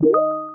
you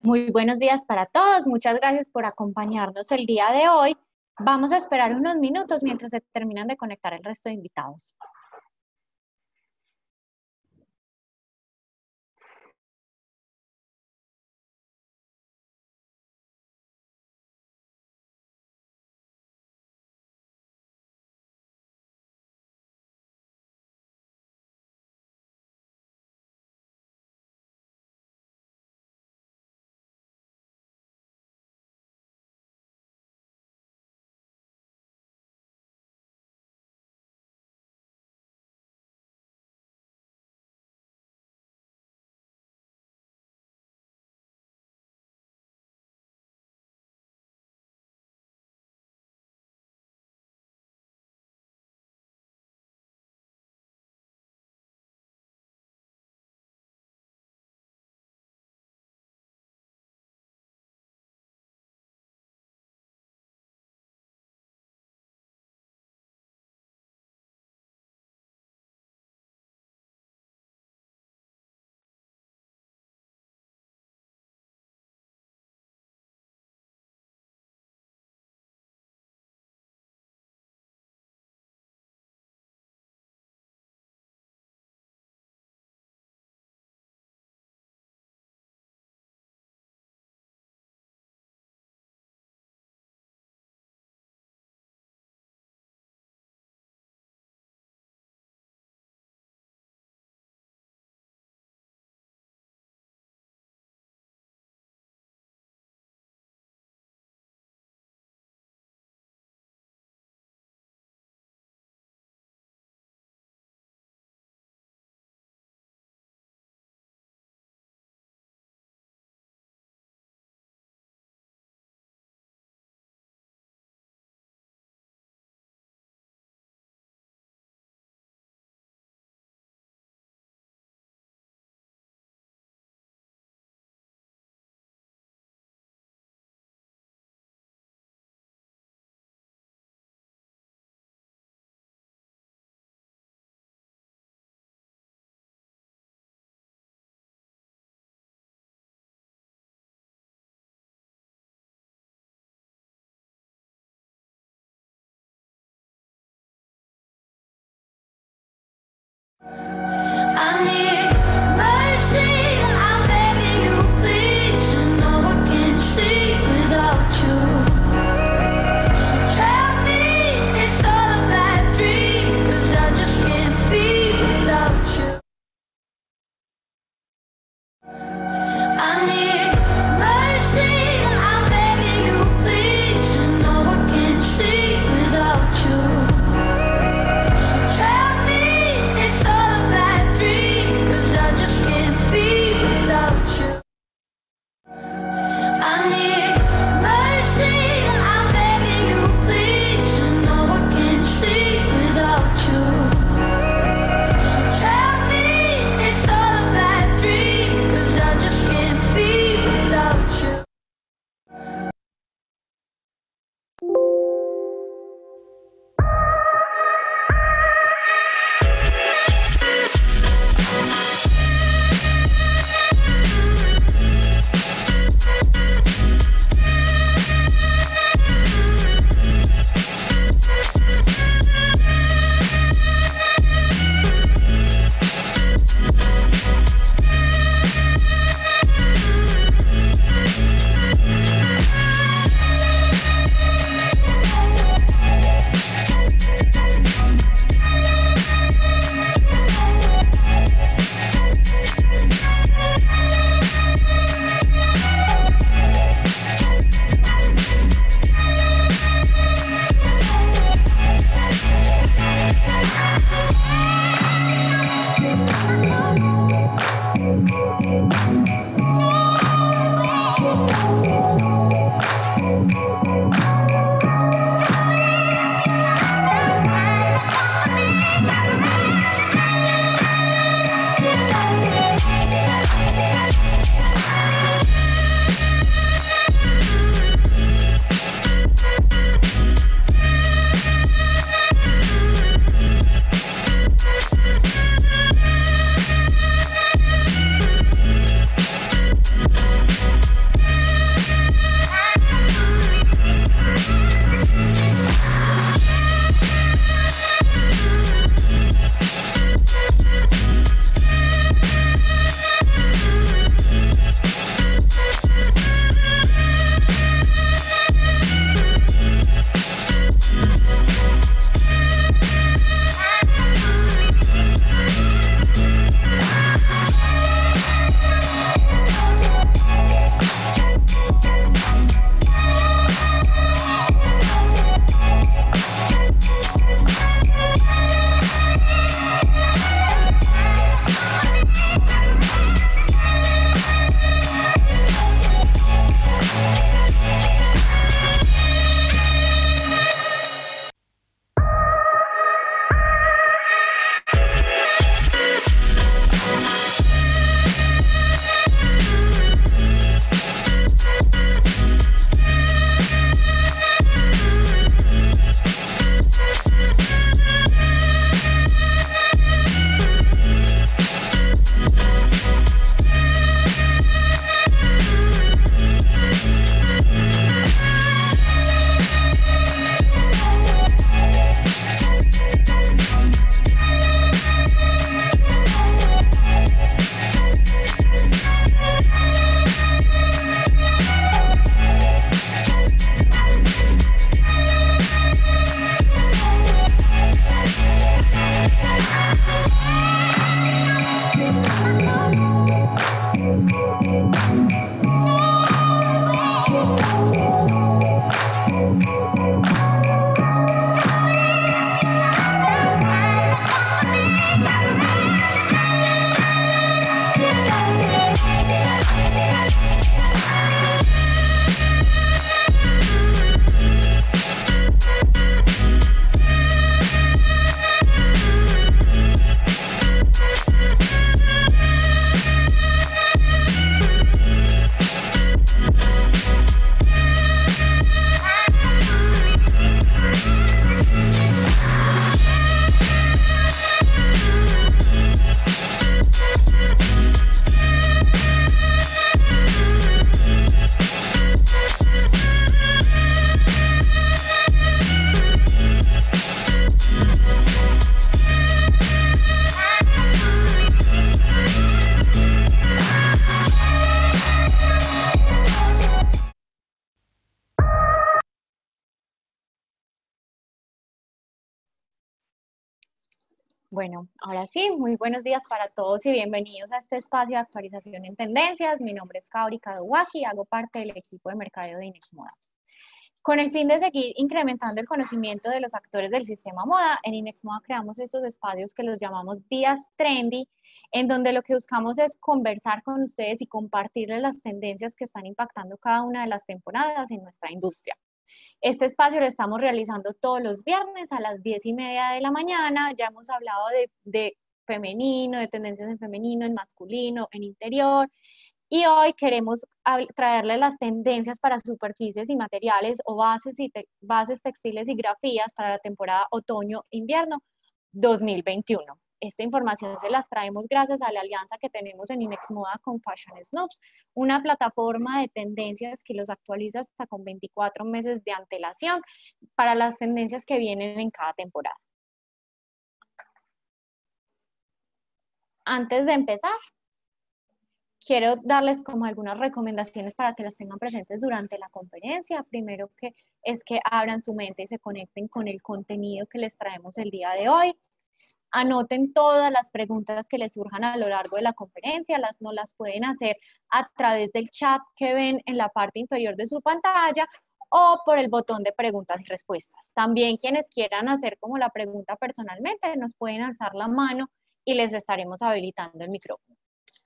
Muy buenos días para todos. Muchas gracias por acompañarnos el día de hoy. Vamos a esperar unos minutos mientras se terminan de conectar el resto de invitados. Bueno, ahora sí, muy buenos días para todos y bienvenidos a este espacio de actualización en tendencias. Mi nombre es Kaori Kadowaki, hago parte del equipo de mercadeo de Inex Moda. Con el fin de seguir incrementando el conocimiento de los actores del sistema moda, en Inex Moda creamos estos espacios que los llamamos días trendy, en donde lo que buscamos es conversar con ustedes y compartirles las tendencias que están impactando cada una de las temporadas en nuestra industria. Este espacio lo estamos realizando todos los viernes a las 10 y media de la mañana. Ya hemos hablado de, femenino, de tendencias en femenino, en masculino, en interior. Y hoy queremos traerles las tendencias para superficies y materiales o bases, y bases textiles y grafías para la temporada otoño-invierno 2021. Esta información se las traemos gracias a la alianza que tenemos en Inex Moda con Fashion Snobs, una plataforma de tendencias que los actualiza hasta con 24 meses de antelación para las tendencias que vienen en cada temporada. Antes de empezar, quiero darles como algunas recomendaciones para que las tengan presentes durante la conferencia. Primero que es que abran su mente y se conecten con el contenido que les traemos el día de hoy. Anoten todas las preguntas que les surjan a lo largo de la conferencia, las no las pueden hacer a través del chat que ven en la parte inferior de su pantalla o por el botón de preguntas y respuestas. También quienes quieran hacer como la pregunta personalmente nos pueden alzar la mano y les estaremos habilitando el micrófono.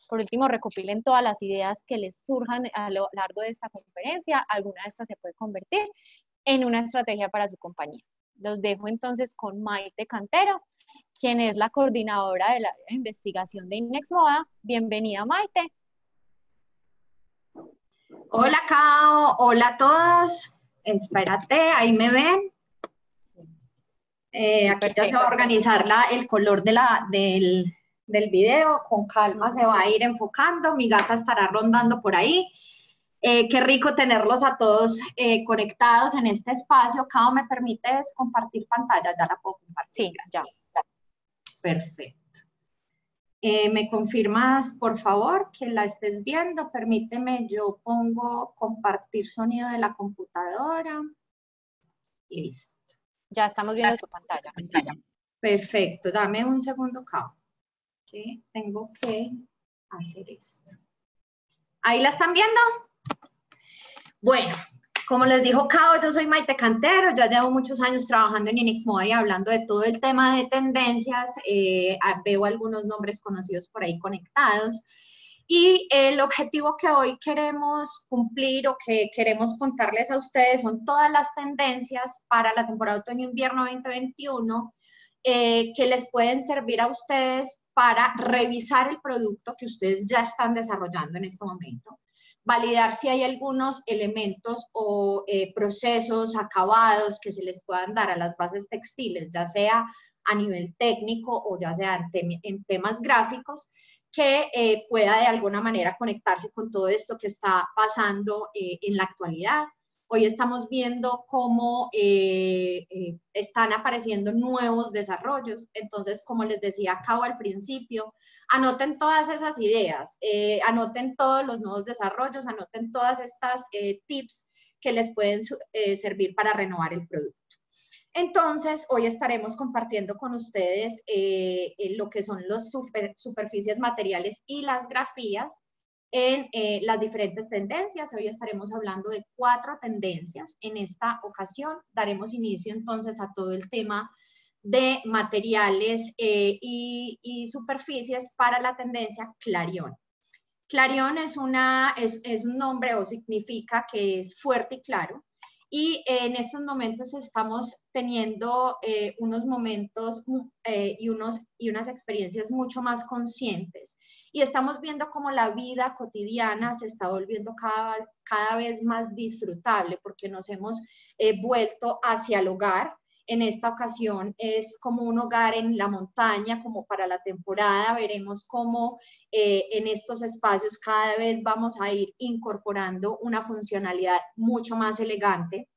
Por último, recopilen todas las ideas que les surjan a lo largo de esta conferencia. Alguna de estas se puede convertir en una estrategia para su compañía. Los dejo entonces con Maite Cantero, quien es la coordinadora de la investigación de Inex Moda. Bienvenida, Maite. Hola, Cao. Hola a todos. Espérate, ahí me ven. Eh, aquí ya se va a organizar la, el color de la, del, del video. Con calma se va a ir enfocando. Mi gata estará rondando por ahí. Eh, qué rico tenerlos a todos eh, conectados en este espacio. Cao, ¿me permites compartir pantalla? Ya la puedo compartir. Sí, ya. Perfecto. Eh, ¿Me confirmas, por favor, que la estés viendo? Permíteme, yo pongo compartir sonido de la computadora. Listo. Ya estamos viendo su pantalla. Perfecto, dame un segundo, Cao. tengo que hacer esto. ¿Ahí la están viendo? Bueno, como les dijo Cao, yo soy Maite Cantero, ya llevo muchos años trabajando en Inix y hablando de todo el tema de tendencias. Eh, veo algunos nombres conocidos por ahí conectados. Y el objetivo que hoy queremos cumplir o que queremos contarles a ustedes son todas las tendencias para la temporada otoño-invierno 2021 eh, que les pueden servir a ustedes para revisar el producto que ustedes ya están desarrollando en este momento validar si hay algunos elementos o eh, procesos acabados que se les puedan dar a las bases textiles, ya sea a nivel técnico o ya sea en, temas gráficos, que eh, pueda de alguna manera conectarse con todo esto que está pasando eh, en la actualidad Hoy estamos viendo cómo eh, eh, están apareciendo nuevos desarrollos. Entonces, como les decía acabo al principio, anoten todas esas ideas, eh, anoten todos los nuevos desarrollos, anoten todas estas tips que les pueden servir para renovar el producto. Entonces, hoy estaremos compartiendo con ustedes lo que son las superficies materiales y las grafías en eh, las diferentes tendencias. Hoy estaremos hablando de cuatro tendencias. En esta ocasión daremos inicio entonces a todo el tema de materiales eh, y, superficies para la tendencia Clarion. Clarion es, una, es, un nombre o significa que es fuerte y claro. Y en estos momentos estamos teniendo eh, unos momentos y, unos, y unas experiencias mucho más conscientes y estamos viendo cómo la vida cotidiana se está volviendo cada, cada vez más disfrutable porque nos hemos eh, vuelto hacia el hogar. En esta ocasión es como un hogar en la montaña, como para la temporada. Veremos cómo eh, en estos espacios cada vez vamos a ir incorporando una funcionalidad mucho más elegante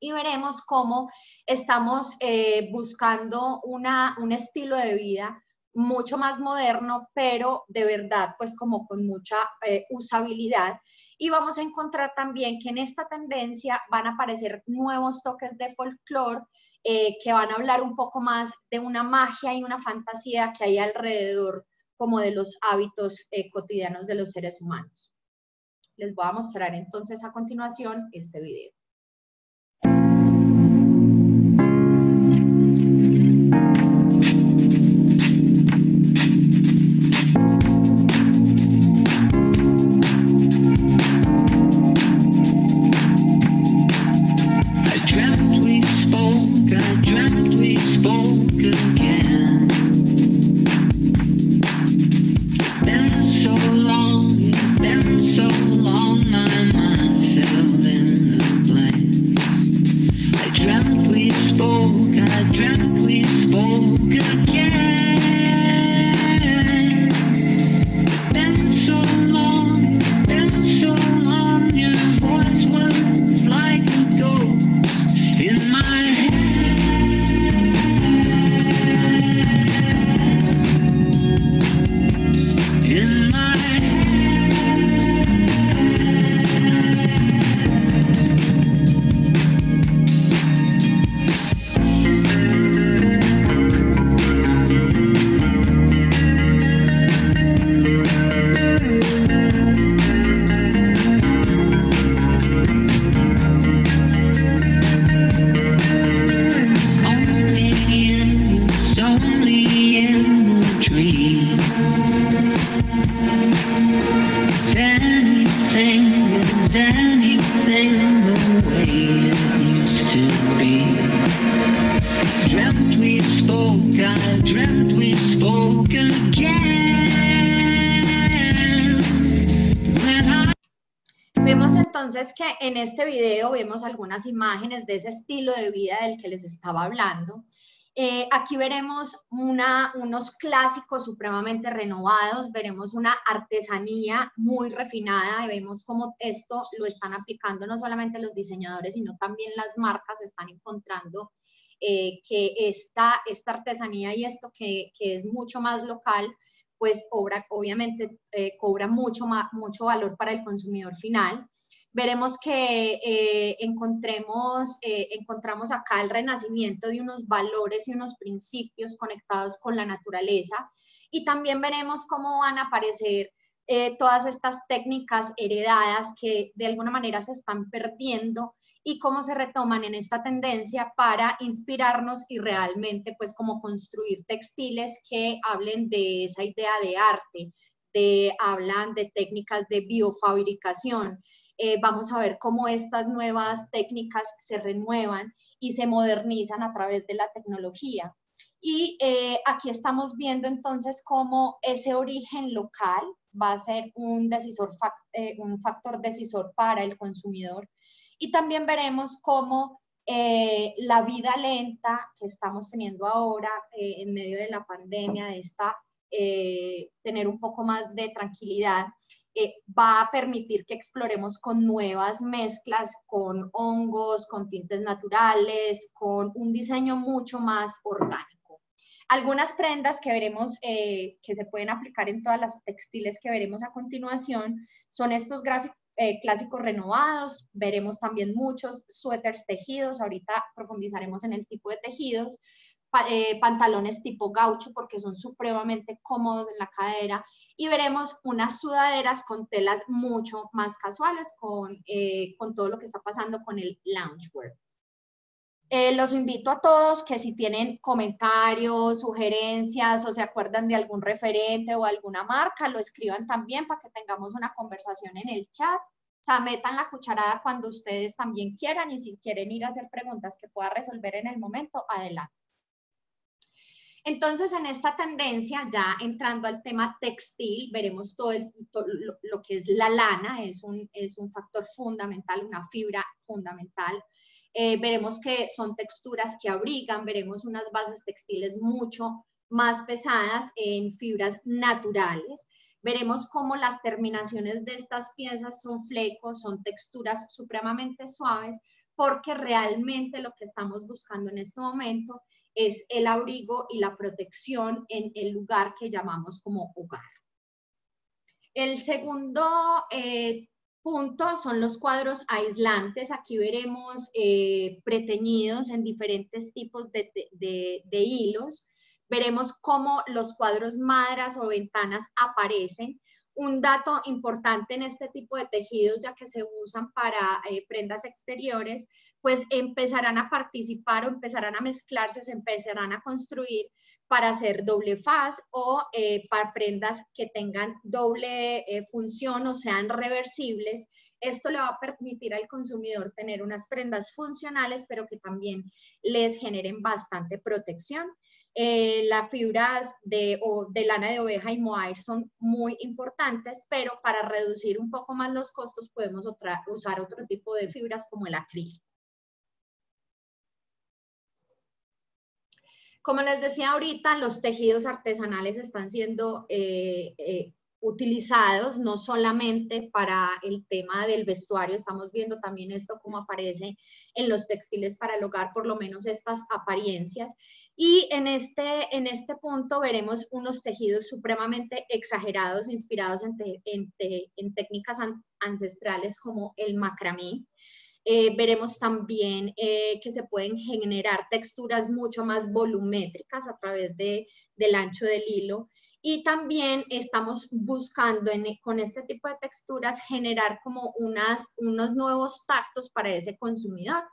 y veremos cómo estamos eh, buscando una, un estilo de vida mucho más moderno, pero de verdad, pues como con mucha eh, usabilidad. Y vamos a encontrar también que en esta tendencia van a aparecer nuevos toques de folclore, eh, que van a hablar un poco más de una magia y una fantasía que hay alrededor como de los hábitos eh, cotidianos de los seres humanos. Les voy a mostrar entonces a continuación este video. De ese estilo de vida del que les estaba hablando. Eh, aquí veremos una, unos clásicos supremamente renovados, veremos una artesanía muy refinada, y vemos cómo esto lo están aplicando no solamente los diseñadores, sino también las marcas están encontrando eh, que esta, esta artesanía y esto que, que, es mucho más local, pues obra, obviamente eh, cobra mucho, más, mucho valor para el consumidor final veremos que eh, encontremos, eh, encontramos acá el renacimiento de unos valores y unos principios conectados con la naturaleza. Y también veremos cómo van a aparecer eh, todas estas técnicas heredadas que de alguna manera se están perdiendo y cómo se retoman en esta tendencia para inspirarnos y realmente pues como construir textiles que hablen de esa idea de arte, de, hablan de técnicas de biofabricación, eh, vamos a ver cómo estas nuevas técnicas se renuevan y se modernizan a través de la tecnología. Y eh, aquí estamos viendo entonces cómo ese origen local va a ser un, decisor, eh, un factor decisor para el consumidor. Y también veremos cómo la vida lenta que estamos teniendo ahora en medio de la pandemia, de esta, tener un poco más de tranquilidad, va a permitir que exploremos con nuevas mezclas, con hongos, con tintes naturales, con un diseño mucho más orgánico. Algunas prendas que veremos eh, que se pueden aplicar en todas las textiles que veremos a continuación son estos gráficos eh, clásicos renovados, veremos también muchos suéteres tejidos, ahorita profundizaremos en el tipo de tejidos, eh, pantalones tipo gaucho porque son supremamente cómodos en la cadera y veremos unas sudaderas con telas mucho más casuales con, eh, con todo lo que está pasando con el loungewear. Eh, los invito a todos que si tienen comentarios, sugerencias o se acuerdan de algún referente o alguna marca, lo escriban también para que tengamos una conversación en el chat. O sea, metan la cucharada cuando ustedes también quieran y si quieren ir a hacer preguntas que pueda resolver en el momento, adelante. Entonces, en esta tendencia, ya entrando al tema textil, veremos todo, lo, que es la lana, es un, es un factor fundamental, una fibra fundamental. Eh, veremos que son texturas que abrigan, veremos unas bases textiles mucho más pesadas en fibras naturales. Veremos cómo las terminaciones de estas piezas son flecos, son texturas supremamente suaves, porque realmente lo que estamos buscando en este momento es el abrigo y la protección en el lugar que llamamos como hogar. El segundo eh, punto son los cuadros aislantes. Aquí veremos eh, preteñidos en diferentes tipos de, de hilos. Veremos cómo los cuadros madras o ventanas aparecen un dato importante en este tipo de tejidos, ya que se usan para eh, prendas exteriores, pues empezarán a participar o empezarán a mezclarse o se empezarán a construir para hacer doble faz o eh, para prendas que tengan doble eh, función o sean reversibles. Esto le va a permitir al consumidor tener unas prendas funcionales, pero que también les generen bastante protección. Eh, las fibras de, de, lana de oveja y mohair son muy importantes, pero para reducir un poco más los costos podemos usar otro tipo de fibras como el acrílico. Como les decía ahorita, los tejidos artesanales están siendo eh, eh, utilizados no solamente para el tema del vestuario, estamos viendo también esto como aparece en los textiles para el hogar, por lo menos estas apariencias. Y en este, en este punto veremos unos tejidos supremamente exagerados, inspirados en, en, técnicas ancestrales como el macramé. Eh, veremos también eh, que se pueden generar texturas mucho más volumétricas a través de, del ancho del hilo y también estamos buscando con este tipo de texturas generar como unas, unos nuevos tactos para ese consumidor.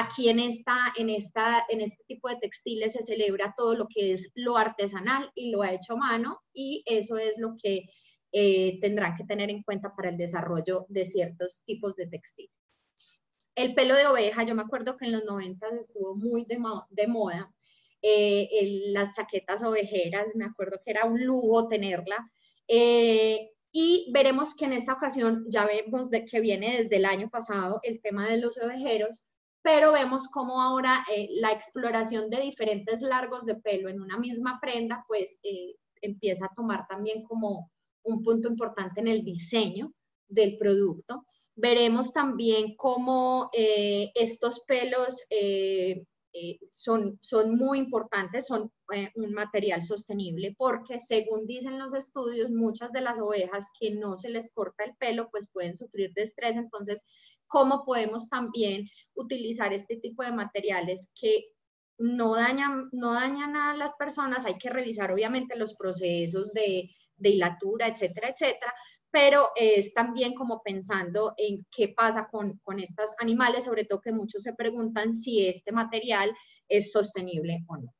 Aquí en, esta, en, esta, en este tipo de textiles se celebra todo lo que es lo artesanal y lo hecho a mano y eso es lo que eh, tendrán que tener en cuenta para el desarrollo de ciertos tipos de textiles. El pelo de oveja, yo me acuerdo que en los 90 estuvo muy de, de moda eh, las chaquetas ovejeras, me acuerdo que era un lujo tenerla. Eh, y veremos que en esta ocasión ya vemos de que viene desde el año pasado el tema de los ovejeros, pero vemos como ahora eh, la exploración de diferentes largos de pelo en una misma prenda, pues empieza a tomar también como un punto importante en el diseño del producto. Veremos también cómo estos pelos son, son muy importantes, son eh, un material sostenible, porque según dicen los estudios, muchas de las ovejas que no se les corta el pelo, pues pueden sufrir de estrés. Entonces, ¿cómo podemos también utilizar este tipo de materiales que no dañan, no dañan a las personas? Hay que revisar obviamente los procesos de, de hilatura, etcétera, etcétera, pero es también como pensando en qué pasa con, con estos animales, sobre todo que muchos se preguntan si este material es sostenible o no.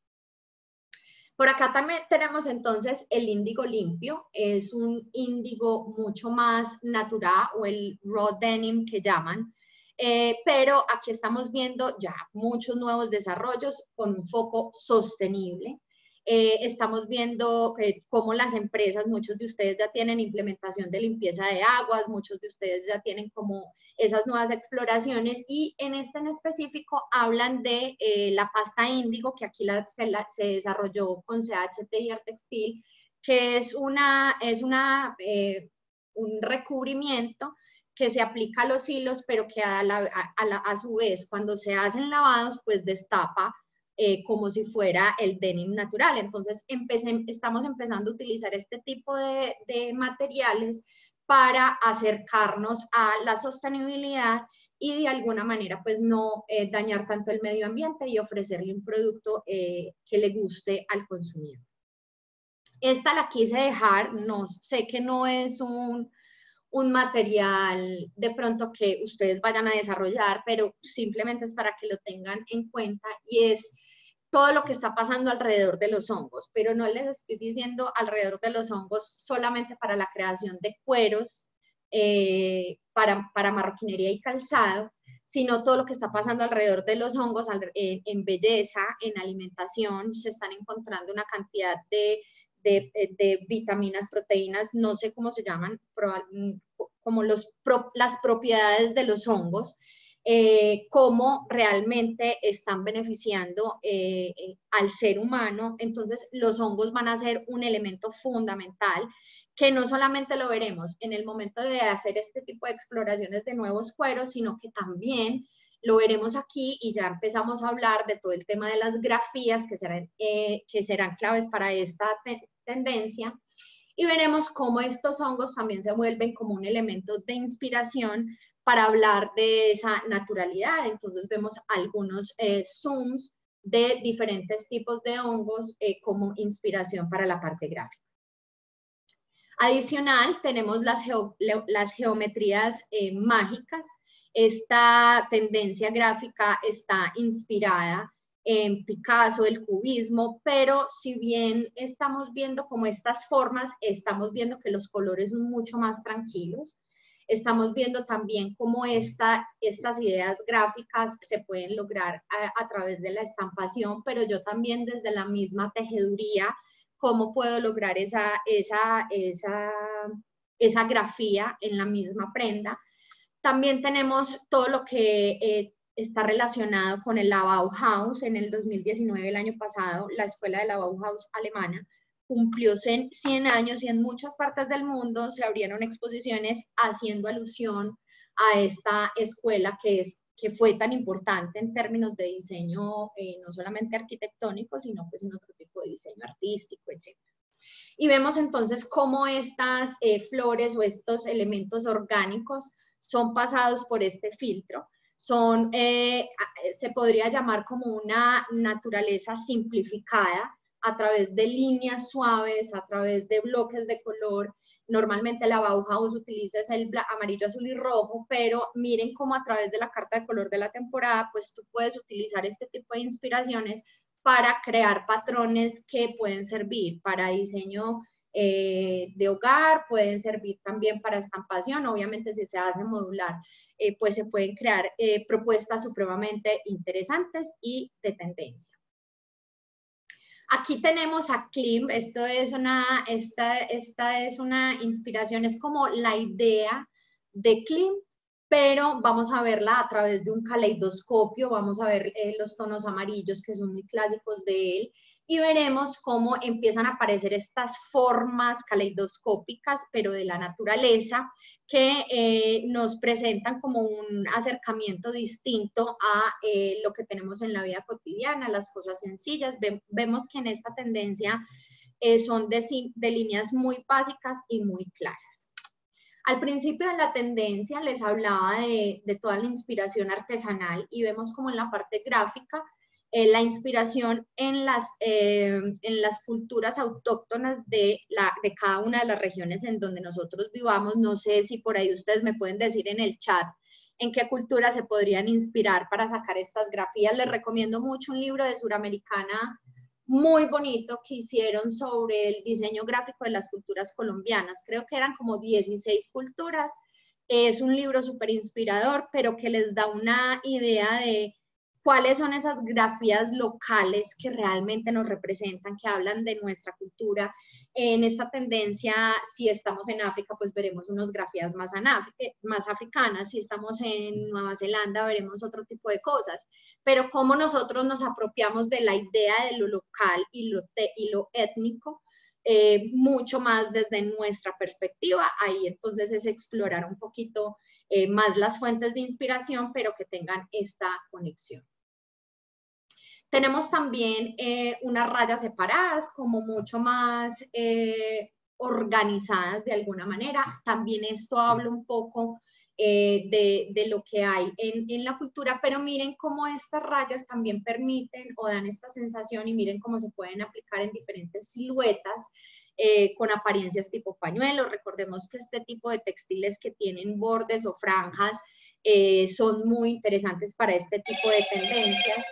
Por acá también tenemos entonces el índigo limpio, es un índigo mucho más natural o el raw denim que llaman, eh, pero aquí estamos viendo ya muchos nuevos desarrollos con un foco sostenible. Eh, estamos viendo eh, cómo las empresas, muchos de ustedes ya tienen implementación de limpieza de aguas, muchos de ustedes ya tienen como esas nuevas exploraciones y en este en específico hablan de eh, la pasta índigo que aquí se, desarrolló con CHT y Artextil, que es, una, es una, un recubrimiento que se aplica a los hilos, pero que a, a su vez cuando se hacen lavados, pues destapa eh, como si fuera el denim natural. Entonces, estamos empezando a utilizar este tipo de, materiales para acercarnos a la sostenibilidad y de alguna manera pues no eh, dañar tanto el medio ambiente y ofrecerle un producto eh, que le guste al consumidor. Esta la quise dejar, no sé que no es un, un material de pronto que ustedes vayan a desarrollar, pero simplemente es para que lo tengan en cuenta y es todo lo que está pasando alrededor de los hongos, pero no les estoy diciendo alrededor de los hongos solamente para la creación de cueros, eh, para, para, marroquinería y calzado, sino todo lo que está pasando alrededor de los hongos en, belleza, en alimentación, se están encontrando una cantidad de, de, vitaminas, proteínas, no sé cómo se llaman, como los, las propiedades de los hongos, eh, cómo realmente están beneficiando eh, eh, al ser humano. Entonces, los hongos van a ser un elemento fundamental que no solamente lo veremos en el momento de hacer este tipo de exploraciones de nuevos cueros, sino que también lo veremos aquí y ya empezamos a hablar de todo el tema de las grafías que serán, que serán claves para esta tendencia y veremos cómo estos hongos también se vuelven como un elemento de inspiración para hablar de esa naturalidad. Entonces vemos algunos eh, zooms de diferentes tipos de hongos eh, como inspiración para la parte gráfica. Adicional, tenemos las, las geometrías eh, mágicas. Esta tendencia gráfica está inspirada en Picasso, el cubismo, pero si bien estamos viendo como estas formas, estamos viendo que los colores son mucho más tranquilos. Estamos viendo también cómo esta, estas ideas gráficas se pueden lograr a, través de la estampación, pero yo también desde la misma tejeduría cómo puedo lograr esa, esa, esa, esa grafía en la misma prenda. También tenemos todo lo que eh, está relacionado con el Bauhaus. En el 2019, el año pasado, la escuela de la Bauhaus alemana cumplió 100 años y en muchas partes del mundo se abrieron exposiciones haciendo alusión a esta escuela que es que fue tan importante en términos de diseño, eh, no solamente arquitectónico, sino pues en otro tipo de diseño artístico, etc. Y vemos entonces cómo estas eh, flores o estos elementos orgánicos son pasados por este filtro. Son, eh, se podría llamar como una naturaleza simplificada a través de líneas suaves, a través de bloques de color Normalmente la Bauhaus utiliza el amarillo, azul y rojo, pero miren cómo a través de la carta de color de la temporada, pues tú puedes utilizar este tipo de inspiraciones para crear patrones que pueden servir para diseño eh, de hogar, pueden servir también para estampación, obviamente si se hace modular, eh, pues se pueden crear eh, propuestas supremamente interesantes y de tendencia. Aquí tenemos a Klim, esto es una, esta, esta es una inspiración, es como la idea de Klim, pero vamos a verla a través de un caleidoscopio, vamos a ver eh, los tonos amarillos que son muy clásicos de él, y veremos cómo empiezan a aparecer estas formas caleidoscópicas, pero de la naturaleza, que eh, nos presentan como un acercamiento distinto a eh, lo que tenemos en la vida cotidiana, las cosas sencillas. vemos que en esta tendencia eh, son de, líneas muy básicas y muy claras. Al principio de la tendencia les hablaba de, de, toda la inspiración artesanal y vemos como en la parte gráfica eh, la inspiración en las, eh, en las culturas autóctonas de, la, de cada una de las regiones en donde nosotros vivamos. No sé si por ahí ustedes me pueden decir en el chat en qué culturas se podrían inspirar para sacar estas grafías. Les recomiendo mucho un libro de Suramericana muy bonito que hicieron sobre el diseño gráfico de las culturas colombianas. Creo que eran como 16 culturas. Es un libro súper inspirador, pero que les da una idea de cuáles son esas grafías locales que realmente nos representan, que hablan de nuestra cultura. En esta tendencia, si estamos en África, pues veremos unas grafías más, eh, más africanas, si estamos en Nueva Zelanda, veremos otro tipo de cosas, pero cómo nosotros nos apropiamos de la idea de lo local y lo, y lo étnico, eh, mucho más desde nuestra perspectiva. Ahí entonces es explorar un poquito eh, más las fuentes de inspiración, pero que tengan esta conexión. Tenemos también eh, unas rayas separadas, como mucho más eh, organizadas de alguna manera. También esto habla un poco eh, de, lo que hay en, en, la cultura, pero miren cómo estas rayas también permiten o dan esta sensación y miren cómo se pueden aplicar en diferentes siluetas. con apariencias tipo pañuelo. Recordemos que este tipo de textiles que tienen bordes o franjas son muy interesantes para este tipo de tendencias.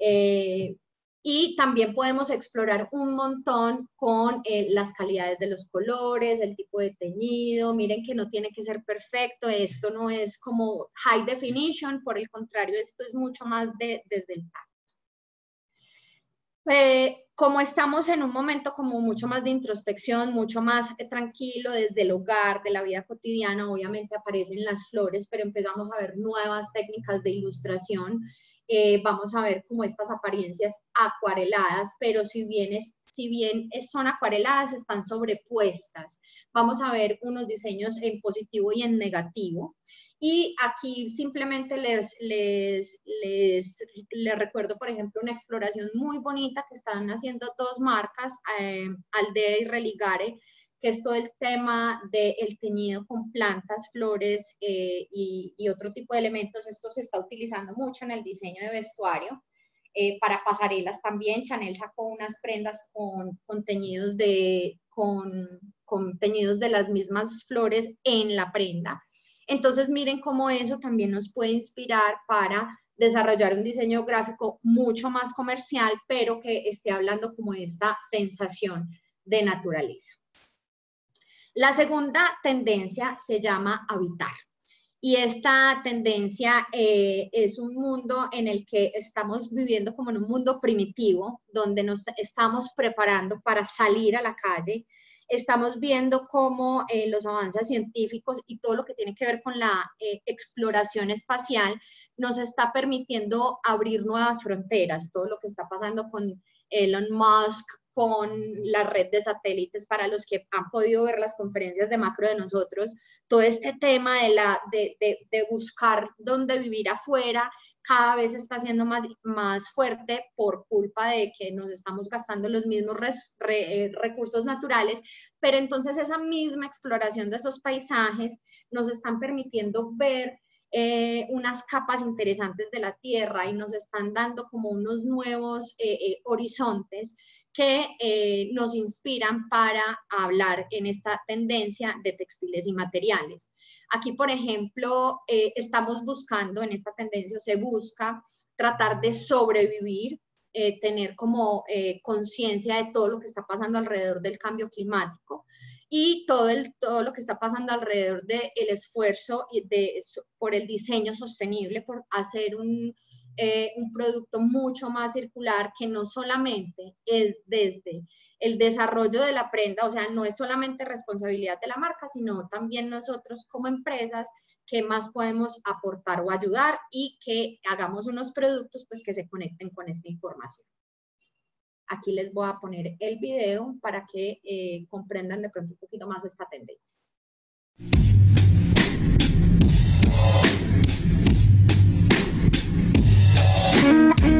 Eh, y también podemos explorar un montón con eh, las calidades de los colores, el tipo de teñido. Miren que no tiene que ser perfecto, esto no es como high definition, por el contrario, esto es mucho más de, desde el tacto. Eh, como estamos en un momento como mucho más de introspección, mucho más tranquilo desde el hogar, de la vida cotidiana, obviamente aparecen las flores, pero empezamos a ver nuevas técnicas de ilustración eh, vamos a ver como estas apariencias acuareladas, pero si bien, es, si bien son acuareladas, están sobrepuestas. Vamos a ver unos diseños en positivo y en negativo. Y aquí simplemente les, les, les, les, recuerdo, por ejemplo, una exploración muy bonita que están haciendo dos marcas, eh, Aldea y Religare, que es todo el tema del teñido con plantas, flores eh, y, otro tipo de elementos. Esto se está utilizando mucho en el diseño de vestuario. Eh, para pasarelas también, Chanel sacó unas prendas con, con teñidos de, con teñidos de las mismas flores en la prenda. Entonces, miren cómo eso también nos puede inspirar para desarrollar un diseño gráfico mucho más comercial, pero que esté hablando como de esta sensación de naturaleza. La segunda tendencia se llama habitar. Y esta tendencia eh, es un mundo en el que estamos viviendo como en un mundo primitivo, donde nos estamos preparando para salir a la calle. Estamos viendo cómo eh, los avances científicos y todo lo que tiene que ver con la eh, exploración espacial nos está permitiendo abrir nuevas fronteras. Todo lo que está pasando con Elon Musk, con la red de satélites para los que han podido ver las conferencias de macro de nosotros, todo este tema de, la, de, de, buscar dónde vivir afuera cada vez está siendo más, más fuerte por culpa de que nos estamos gastando los mismos eh, recursos naturales, pero entonces esa misma exploración de esos paisajes nos están permitiendo ver eh, unas capas interesantes de la Tierra y nos están dando como unos nuevos eh, horizontes que eh, nos inspiran para hablar en esta tendencia de textiles y materiales. Aquí, por ejemplo, eh, estamos buscando, en esta tendencia se busca tratar de sobrevivir, eh, tener como conciencia de todo lo que está pasando alrededor del cambio climático y todo, el, todo lo que está pasando alrededor del esfuerzo de, por el diseño sostenible, por hacer un, eh, un producto mucho más circular que no solamente es desde el desarrollo de la prenda, o sea, no es solamente responsabilidad de la marca, sino también nosotros como empresas que más podemos aportar o ayudar y que hagamos unos productos pues que se conecten con esta información. Aquí les voy a poner el video para que eh, comprendan de pronto un poquito más esta tendencia.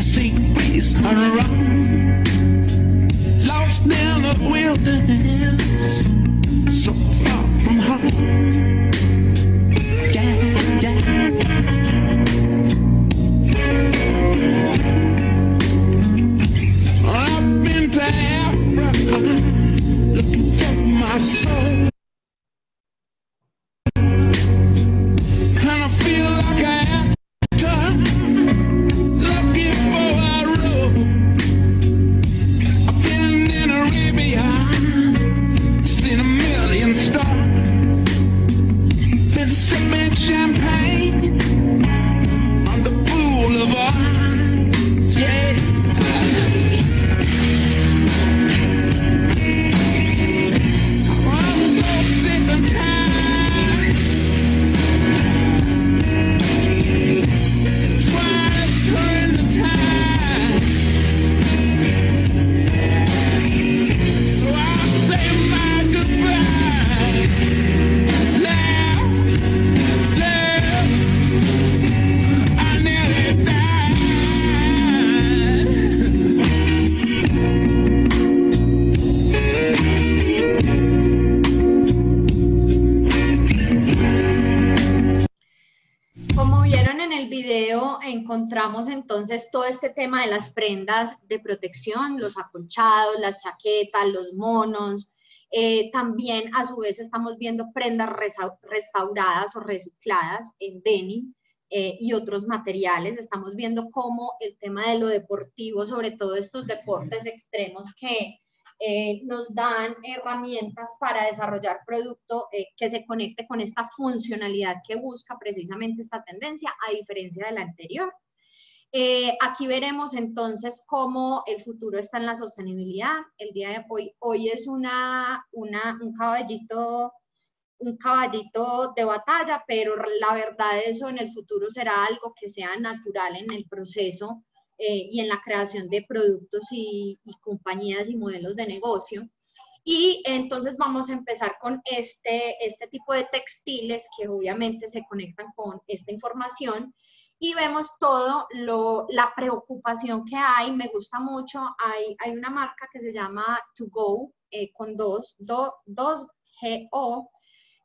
I sing peace and run. Lost in the wilderness, so far from home. I've been to Africa looking for my soul. Las prendas de protección, los acolchados, las chaquetas, los monos. Eh, también a su vez estamos viendo prendas restauradas o recicladas en denim eh, y otros materiales. Estamos viendo cómo el tema de lo deportivo, sobre todo estos deportes extremos que eh, nos dan herramientas para desarrollar producto que se conecte con esta funcionalidad que busca precisamente esta tendencia, a diferencia de la anterior. Eh, aquí veremos entonces cómo el futuro está en la sostenibilidad. El día de hoy, hoy es una, un caballito un caballito de batalla, pero la verdad eso en el futuro será algo que sea natural en el proceso eh, y en la creación de productos y, compañías y modelos de negocio. Y entonces vamos a empezar con este, este tipo de textiles que obviamente se conectan con esta información y vemos todo lo, la preocupación que hay. Me gusta mucho, hay, hay una marca que se llama To Go, eh, con dos, do, dos G-O,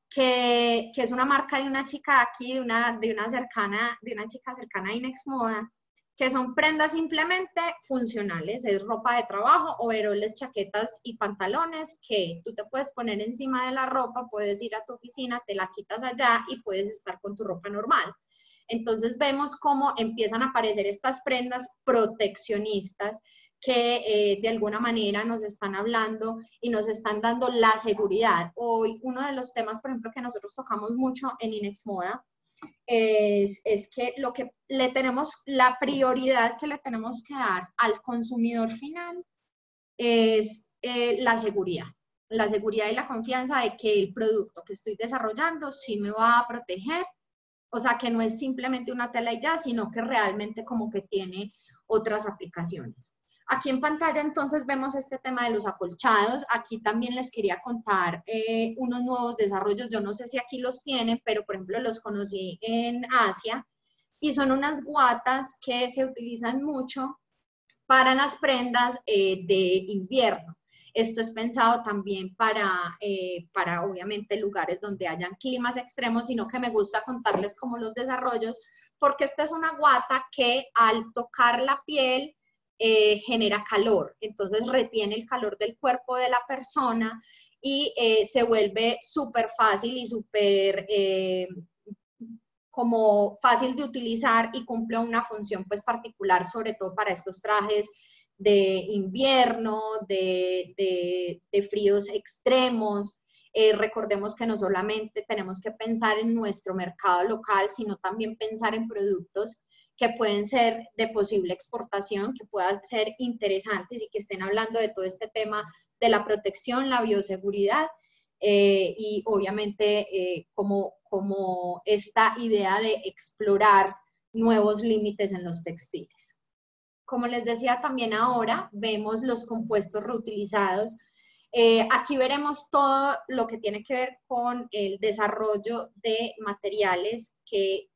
que, que, es una marca de una chica aquí, de una, de una cercana, de una chica cercana a Inex Moda, que son prendas simplemente funcionales, es ropa de trabajo, overoles, chaquetas y pantalones que tú te puedes poner encima de la ropa, puedes ir a tu oficina, te la quitas allá y puedes estar con tu ropa normal. Entonces vemos cómo empiezan a aparecer estas prendas proteccionistas que eh, de alguna manera nos están hablando y nos están dando la seguridad. Hoy uno de los temas, por ejemplo, que nosotros tocamos mucho en Inex Moda es, que lo que le tenemos, la prioridad que le tenemos que dar al consumidor final es eh, la seguridad. La seguridad y la confianza de que el producto que estoy desarrollando sí me va a proteger. O sea, que no es simplemente una tela y ya, sino que realmente como que tiene otras aplicaciones. Aquí en pantalla entonces vemos este tema de los acolchados. Aquí también les quería contar eh, unos nuevos desarrollos. Yo no sé si aquí los tienen, pero por ejemplo los conocí en Asia y son unas guatas que se utilizan mucho para las prendas eh, de invierno. Esto es pensado también para, eh, para, obviamente, lugares donde hayan climas extremos, sino que me gusta contarles como los desarrollos, porque esta es una guata que al tocar la piel eh, genera calor, entonces retiene el calor del cuerpo de la persona y eh, se vuelve súper fácil y súper como fácil de utilizar y cumple una función pues particular, sobre todo para estos trajes de invierno, de, de, fríos extremos. recordemos que no solamente tenemos que pensar en nuestro mercado local, sino también pensar en productos que pueden ser de posible exportación, que puedan ser interesantes y que estén hablando de todo este tema de la protección, la bioseguridad eh, y obviamente eh, como, como esta idea de explorar nuevos límites en los textiles. Como les decía también ahora, vemos los compuestos reutilizados. Eh, aquí veremos todo lo que tiene que ver con el desarrollo de materiales que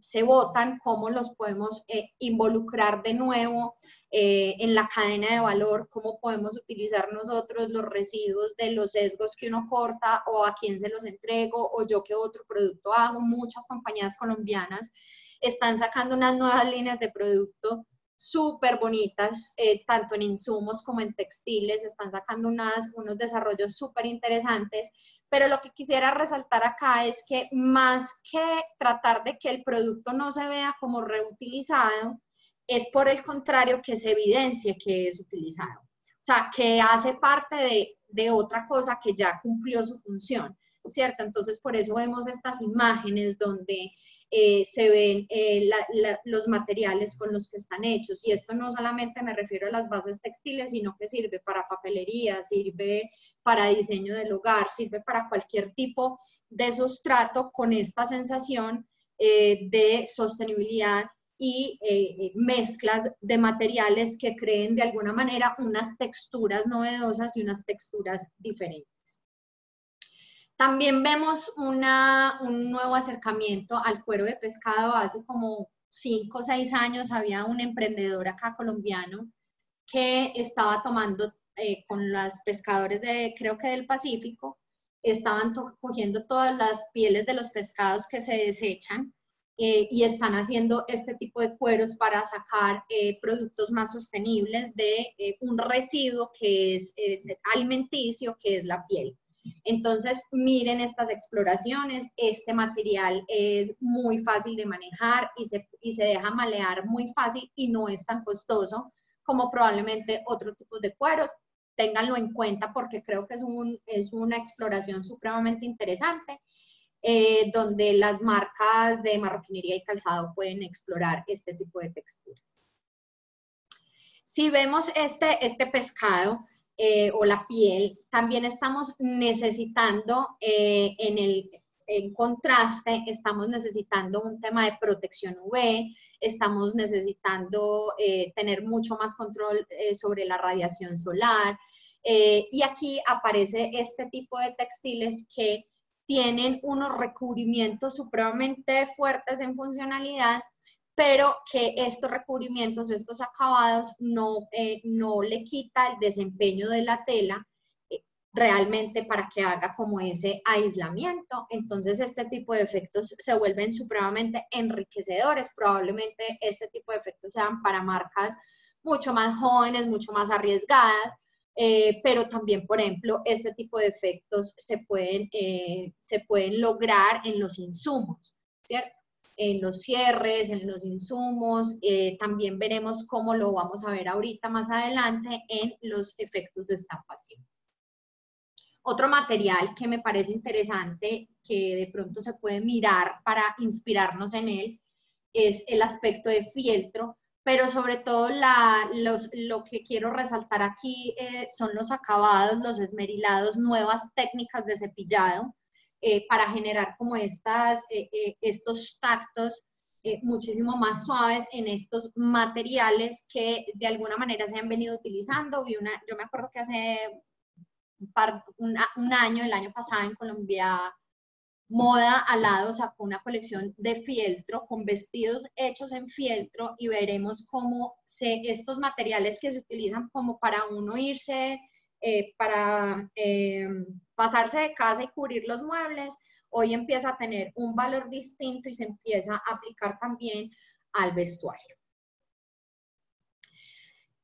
se votan, cómo los podemos eh, involucrar de nuevo eh, en la cadena de valor, cómo podemos utilizar nosotros los residuos de los sesgos que uno corta o a quién se los entrego o yo qué otro producto hago. Muchas compañías colombianas están sacando unas nuevas líneas de producto súper bonitas, eh, tanto en insumos como en textiles, están sacando unas, unos desarrollos súper interesantes, pero lo que quisiera resaltar acá es que más que tratar de que el producto no se vea como reutilizado, es por el contrario que se evidencie que es utilizado. O sea, que hace parte de, de otra cosa que ya cumplió su función, ¿cierto? Entonces, por eso vemos estas imágenes donde eh, se ven eh, los materiales con los que están hechos. Y esto no solamente me refiero a las bases textiles, sino que sirve para papelería, sirve para diseño del hogar, sirve para cualquier tipo de sustrato con esta sensación eh, de sostenibilidad y mezclas de materiales que creen de alguna manera unas texturas novedosas y unas texturas diferentes. También vemos un nuevo acercamiento al cuero de pescado. Hace como cinco o seis años había un emprendedor acá colombiano que estaba tomando eh, con los pescadores de, creo que del Pacífico, estaban cogiendo todas las pieles de los pescados que se desechan eh, y están haciendo este tipo de cueros para sacar eh, productos más sostenibles de un residuo que es alimenticio, que es la piel. Entonces, miren estas exploraciones, este material es muy fácil de manejar y se, y se deja malear muy fácil y no es tan costoso como probablemente otro tipo de cuero. Ténganlo en cuenta porque creo que es, un, es una exploración supremamente interesante. Eh, donde las marcas de marroquinería y calzado pueden explorar este tipo de texturas. Si vemos este, este pescado, eh, o la piel, también estamos necesitando eh, en el en contraste, estamos necesitando un tema de protección UV, estamos necesitando eh, tener mucho más control sobre la radiación solar. y aquí aparece este tipo de textiles que tienen unos recubrimientos supremamente fuertes en funcionalidad, pero que estos recubrimientos, estos acabados, no, eh, no le quita el desempeño de la tela eh, realmente para que haga como ese aislamiento. Entonces, este tipo de efectos se vuelven supremamente enriquecedores. Probablemente este tipo de efectos sean para marcas mucho más jóvenes, mucho más arriesgadas, eh, pero también, por ejemplo, este tipo de efectos se pueden, se pueden lograr en los insumos, ¿cierto? En los cierres, en los insumos. Eh, también veremos cómo lo vamos a ver ahorita más adelante en los efectos de estampación. Otro material que me parece interesante, que de pronto se puede mirar para inspirarnos en él, es el aspecto de fieltro, pero sobre todo lo que quiero resaltar aquí eh, son los acabados, los esmerilados, nuevas técnicas de cepillado, eh, para generar como estas, eh, eh, estos tactos muchísimo más suaves en estos materiales que de alguna manera se han venido utilizando. Vi una, yo me acuerdo que hace un, par, un año, el año pasado en Colombia, Moda al lado sacó una colección de fieltro con vestidos hechos en fieltro y veremos cómo se, estos materiales que se utilizan como para uno irse eh, para eh, pasarse de casa y cubrir los muebles, hoy empieza a tener un valor distinto y se empieza a aplicar también al vestuario.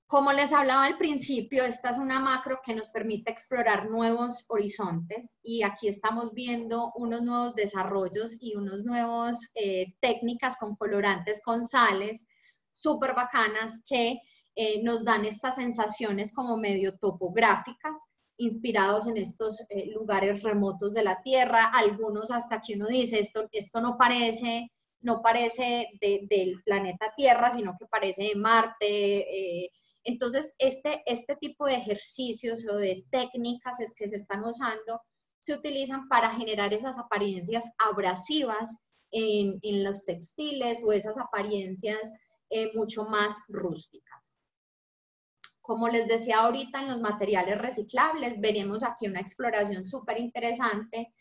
Como les hablaba al principio, esta es una macro que nos permite explorar nuevos horizontes y aquí estamos viendo unos nuevos desarrollos y unos nuevos eh, técnicas con colorantes con sales súper bacanas que eh, nos dan estas sensaciones como medio topográficas, inspirados en estos eh, lugares remotos de la Tierra, algunos hasta que uno dice, esto, esto no parece, no parece del planeta Tierra, sino que parece de Marte. Eh, entonces, este, este tipo de ejercicios o de técnicas que se están usando se utilizan para generar esas apariencias abrasivas en, en los textiles o esas apariencias mucho más rústicas. Como les decía ahorita, en los materiales reciclables, veremos aquí una exploración súper interesante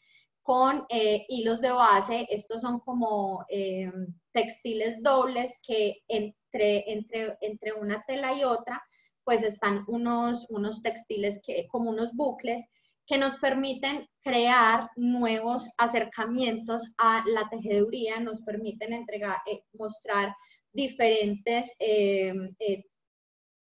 con eh, hilos de base. Estos son como eh, textiles dobles que entre, entre, entre una tela y otra, pues están unos, unos textiles que, como unos bucles que nos permiten crear nuevos acercamientos a la tejeduría, nos permiten entregar, eh, mostrar diferentes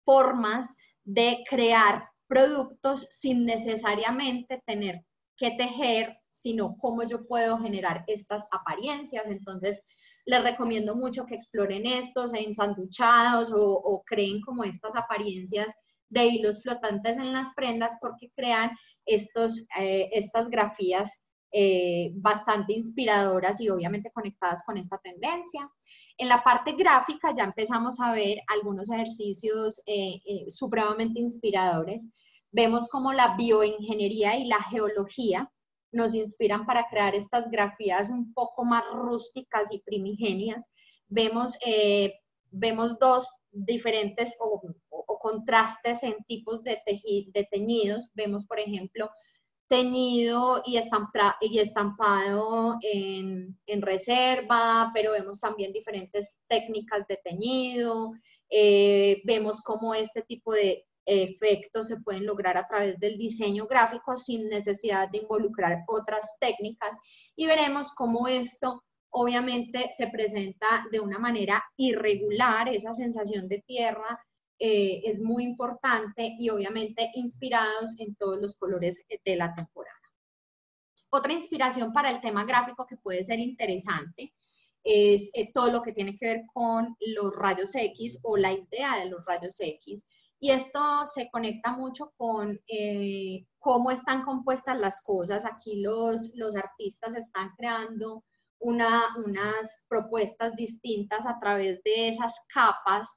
formas de crear productos sin necesariamente tener que tejer, sino cómo yo puedo generar estas apariencias. Entonces, les recomiendo mucho que exploren estos en sanduchados o, creen como estas apariencias de hilos flotantes en las prendas porque crean estos, eh, estas grafías eh, bastante inspiradoras y obviamente conectadas con esta tendencia. En la parte gráfica ya empezamos a ver algunos ejercicios eh, eh, supremamente inspiradores. Vemos cómo la bioingeniería y la geología nos inspiran para crear estas grafías un poco más rústicas y primigenias. Vemos, eh, vemos dos diferentes o, contrastes en tipos de, de teñidos. Vemos, por ejemplo, teñido y, y estampado en, reserva, pero vemos también diferentes técnicas de teñido, eh, vemos cómo este tipo de efectos se pueden lograr a través del diseño gráfico sin necesidad de involucrar otras técnicas y veremos cómo esto obviamente se presenta de una manera irregular, esa sensación de tierra eh, es muy importante y obviamente inspirados en todos los colores de la temporada. Otra inspiración para el tema gráfico que puede ser interesante es eh, todo lo que tiene que ver con los rayos X o la idea de los rayos X. Y esto se conecta mucho con eh, cómo están compuestas las cosas. Aquí los, los artistas están creando una, unas propuestas distintas a través de esas capas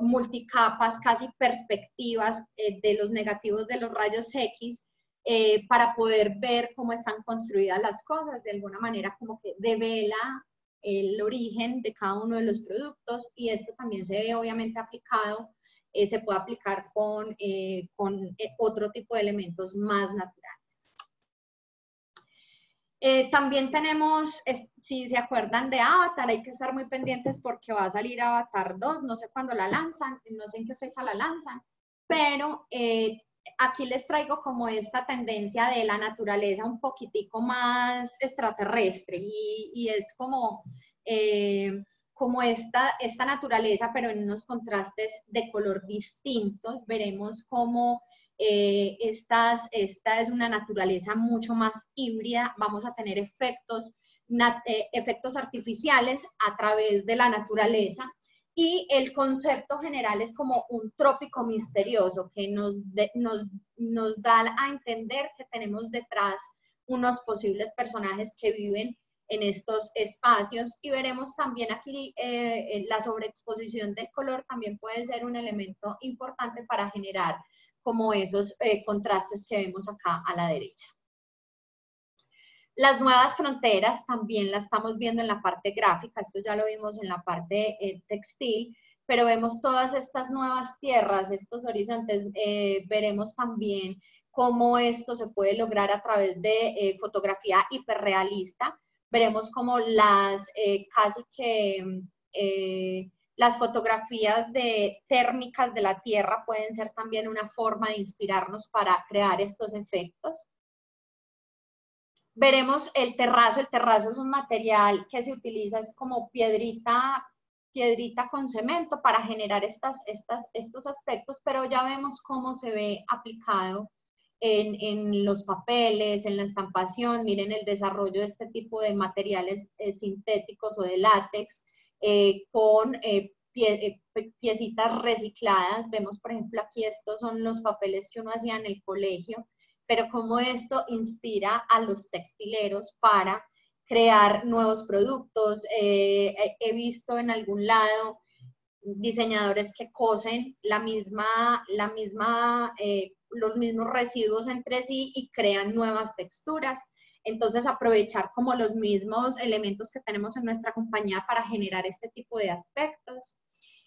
multicapas, casi perspectivas eh, de los negativos de los rayos X eh, para poder ver cómo están construidas las cosas, de alguna manera como que devela el origen de cada uno de los productos y esto también se ve obviamente aplicado, eh, se puede aplicar con, con otro tipo de elementos más naturales. Eh, también tenemos, si se acuerdan de Avatar, hay que estar muy pendientes porque va a salir Avatar 2, no sé cuándo la lanzan, no sé en qué fecha la lanzan, pero eh, aquí les traigo como esta tendencia de la naturaleza un poquitico más extraterrestre y, es como, eh, como esta, esta naturaleza, pero en unos contrastes de color distintos. Veremos cómo eh, esta es una naturaleza mucho más híbrida, vamos a tener efectos, eh, efectos artificiales a través de la naturaleza y el concepto general es como un trópico misterioso que nos, nos, nos da a entender que tenemos detrás unos posibles personajes que viven en estos espacios y veremos también aquí eh, la sobreexposición del color también puede ser un elemento importante para generar como esos eh, contrastes que vemos acá a la derecha. Las nuevas fronteras también las estamos viendo en la parte gráfica, esto ya lo vimos en la parte eh, textil, pero vemos todas estas nuevas tierras, estos horizontes, eh, veremos también cómo esto se puede lograr a través de fotografía hiperrealista, veremos cómo las casi que las fotografías de térmicas de la Tierra pueden ser también una forma de inspirarnos para crear estos efectos. Veremos el terrazo. El terrazo es un material que se utiliza es como piedrita, piedrita con cemento para generar estas, estos aspectos, pero ya vemos cómo se ve aplicado en, en, los papeles, en la estampación. Miren el desarrollo de este tipo de materiales eh, sintéticos o de látex eh, con eh, eh, piecitas recicladas. Vemos, por ejemplo, aquí estos son los papeles que uno hacía en el colegio, pero cómo esto inspira a los textileros para crear nuevos productos. he visto en algún lado diseñadores que cosen la misma, la misma, los mismos residuos entre sí y crean nuevas texturas. Entonces, aprovechar como los mismos elementos que tenemos en nuestra compañía para generar este tipo de aspectos.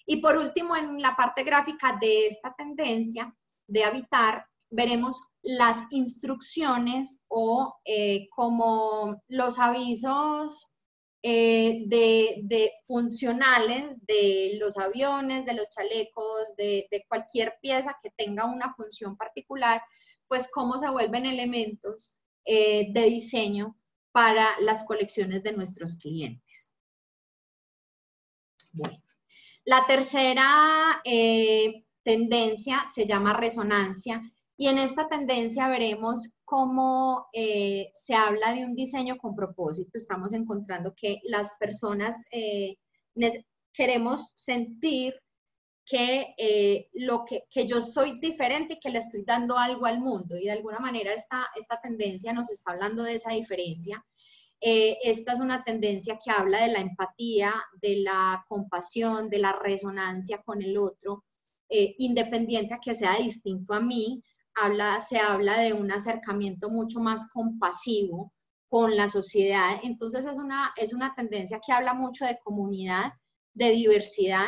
Y por último, en la parte gráfica de esta tendencia de habitar, veremos las instrucciones o eh, como los avisos eh, de, funcionales de los aviones, de los chalecos, de, de cualquier pieza que tenga una función particular, pues cómo se vuelven elementos eh, de diseño para las colecciones de nuestros clientes. La tercera eh, tendencia se llama resonancia y en esta tendencia veremos cómo eh, se habla de un diseño con propósito. Estamos encontrando que las personas queremos sentir que, eh, lo que, que, yo soy diferente y que le estoy dando algo al mundo. Y de alguna manera esta, esta tendencia nos está hablando de esa diferencia. Eh, esta es una tendencia que habla de la empatía, de la compasión, de la resonancia con el otro, eh, independiente a que sea distinto a mí. Habla, se habla de un acercamiento mucho más compasivo con la sociedad. Entonces es una, es una tendencia que habla mucho de comunidad, de diversidad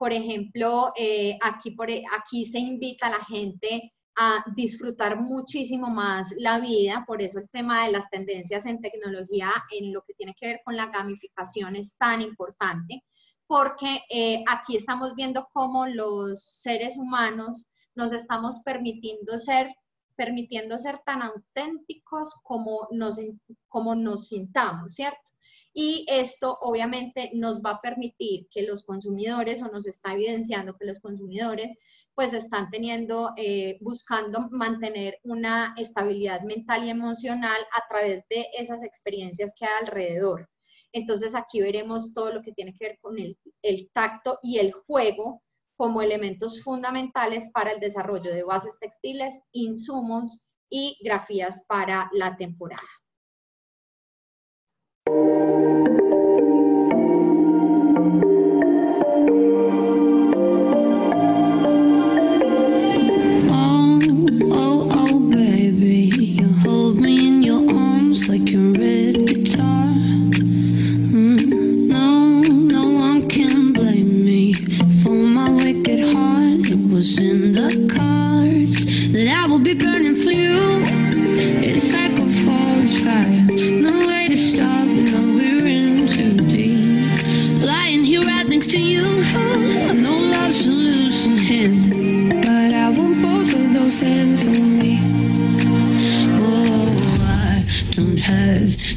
por ejemplo, eh, e, aquí se invita a la gente a disfrutar muchísimo más la vida, por eso el tema de las tendencias en tecnología en lo que tiene que ver con la gamificación es tan importante, porque eh, aquí estamos viendo cómo los seres humanos nos estamos permitiendo ser, permitiendo ser tan auténticos como nos sintamos, ¿cierto? Y esto obviamente nos va a permitir que los consumidores, o nos está evidenciando que los consumidores, pues están teniendo, eh, buscando mantener una estabilidad mental y emocional a través de esas experiencias que hay alrededor. Entonces aquí veremos todo lo que tiene que ver con el, el tacto y el juego como elementos fundamentales para el desarrollo de bases textiles, insumos y grafías para la temporada.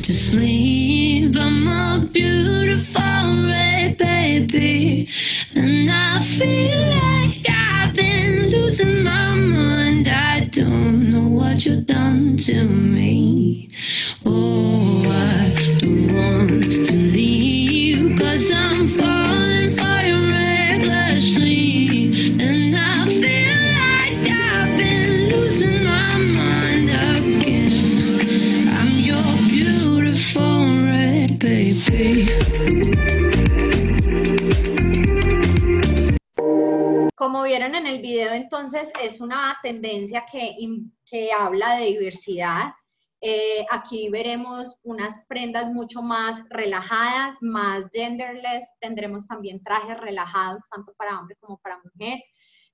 To sleep. Vieron en el video, entonces es una tendencia que, que habla de diversidad. Eh, aquí veremos unas prendas mucho más relajadas, más genderless. Tendremos también trajes relajados, tanto para hombre como para mujer.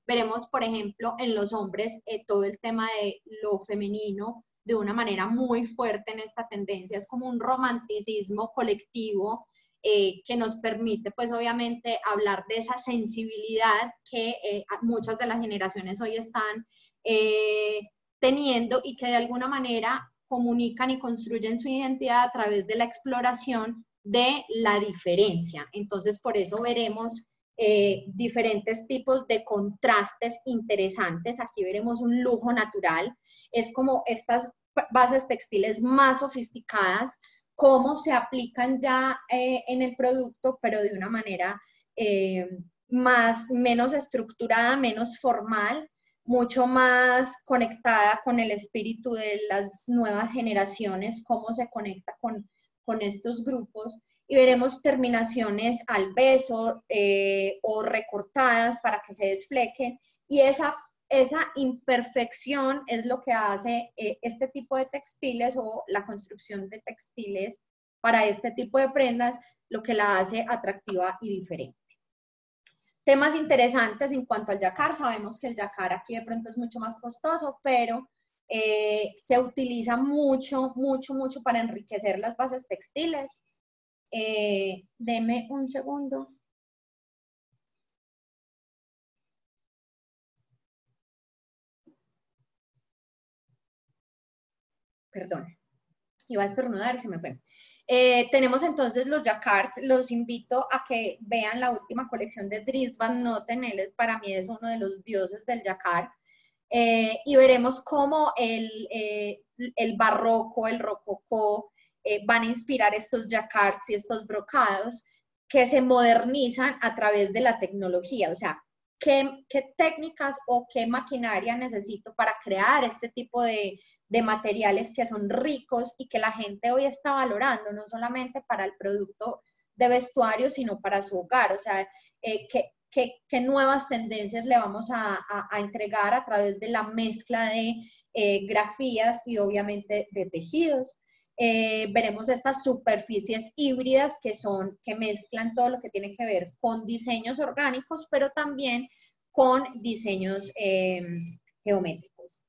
Veremos, por ejemplo, en los hombres eh, todo el tema de lo femenino de una manera muy fuerte en esta tendencia. Es como un romanticismo colectivo eh, que nos permite, pues obviamente, hablar de esa sensibilidad que eh, muchas de las generaciones hoy están eh, teniendo y que de alguna manera comunican y construyen su identidad a través de la exploración de la diferencia. Entonces, por eso veremos eh, diferentes tipos de contrastes interesantes. Aquí veremos un lujo natural. Es como estas bases textiles más sofisticadas, cómo se aplican ya eh, en el producto, pero de una manera eh, más, menos estructurada, menos formal, mucho más conectada con el espíritu de las nuevas generaciones, cómo se conecta con, con estos grupos. Y veremos terminaciones al beso eh, o recortadas para que se desflequen. Y esa, esa imperfección es lo que hace eh, este tipo de textiles o la construcción de textiles para este tipo de prendas, lo que la hace atractiva y diferente. Temas interesantes en cuanto al yacar. Sabemos que el yacar aquí de pronto es mucho más costoso, pero eh, se utiliza mucho, mucho, mucho para enriquecer las bases textiles. Eh, deme un segundo. Perdón, iba a estornudar y se me fue. Eh, tenemos entonces los jacquards, los invito a que vean la última colección de Dries Van Noten, él para mí es uno de los dioses del jacquard, Eh, y veremos cómo el, eh, el barroco, el rococó, van a inspirar estos jacquards y estos brocados que se modernizan a través de la tecnología, o sea, ¿qué, técnicas o qué maquinaria necesito para crear este tipo de, de materiales que son ricos y que la gente hoy está valorando, no solamente para el producto de vestuario, sino para su hogar. O sea, eh, ¿qué, qué, qué nuevas tendencias le vamos a, a- a entregar a través de la mezcla de eh, grafías y obviamente de tejidos? Eh, veremos estas superficies híbridas que son, que mezclan todo lo que tiene que ver con diseños orgánicos, pero también con diseños eh, geométricos.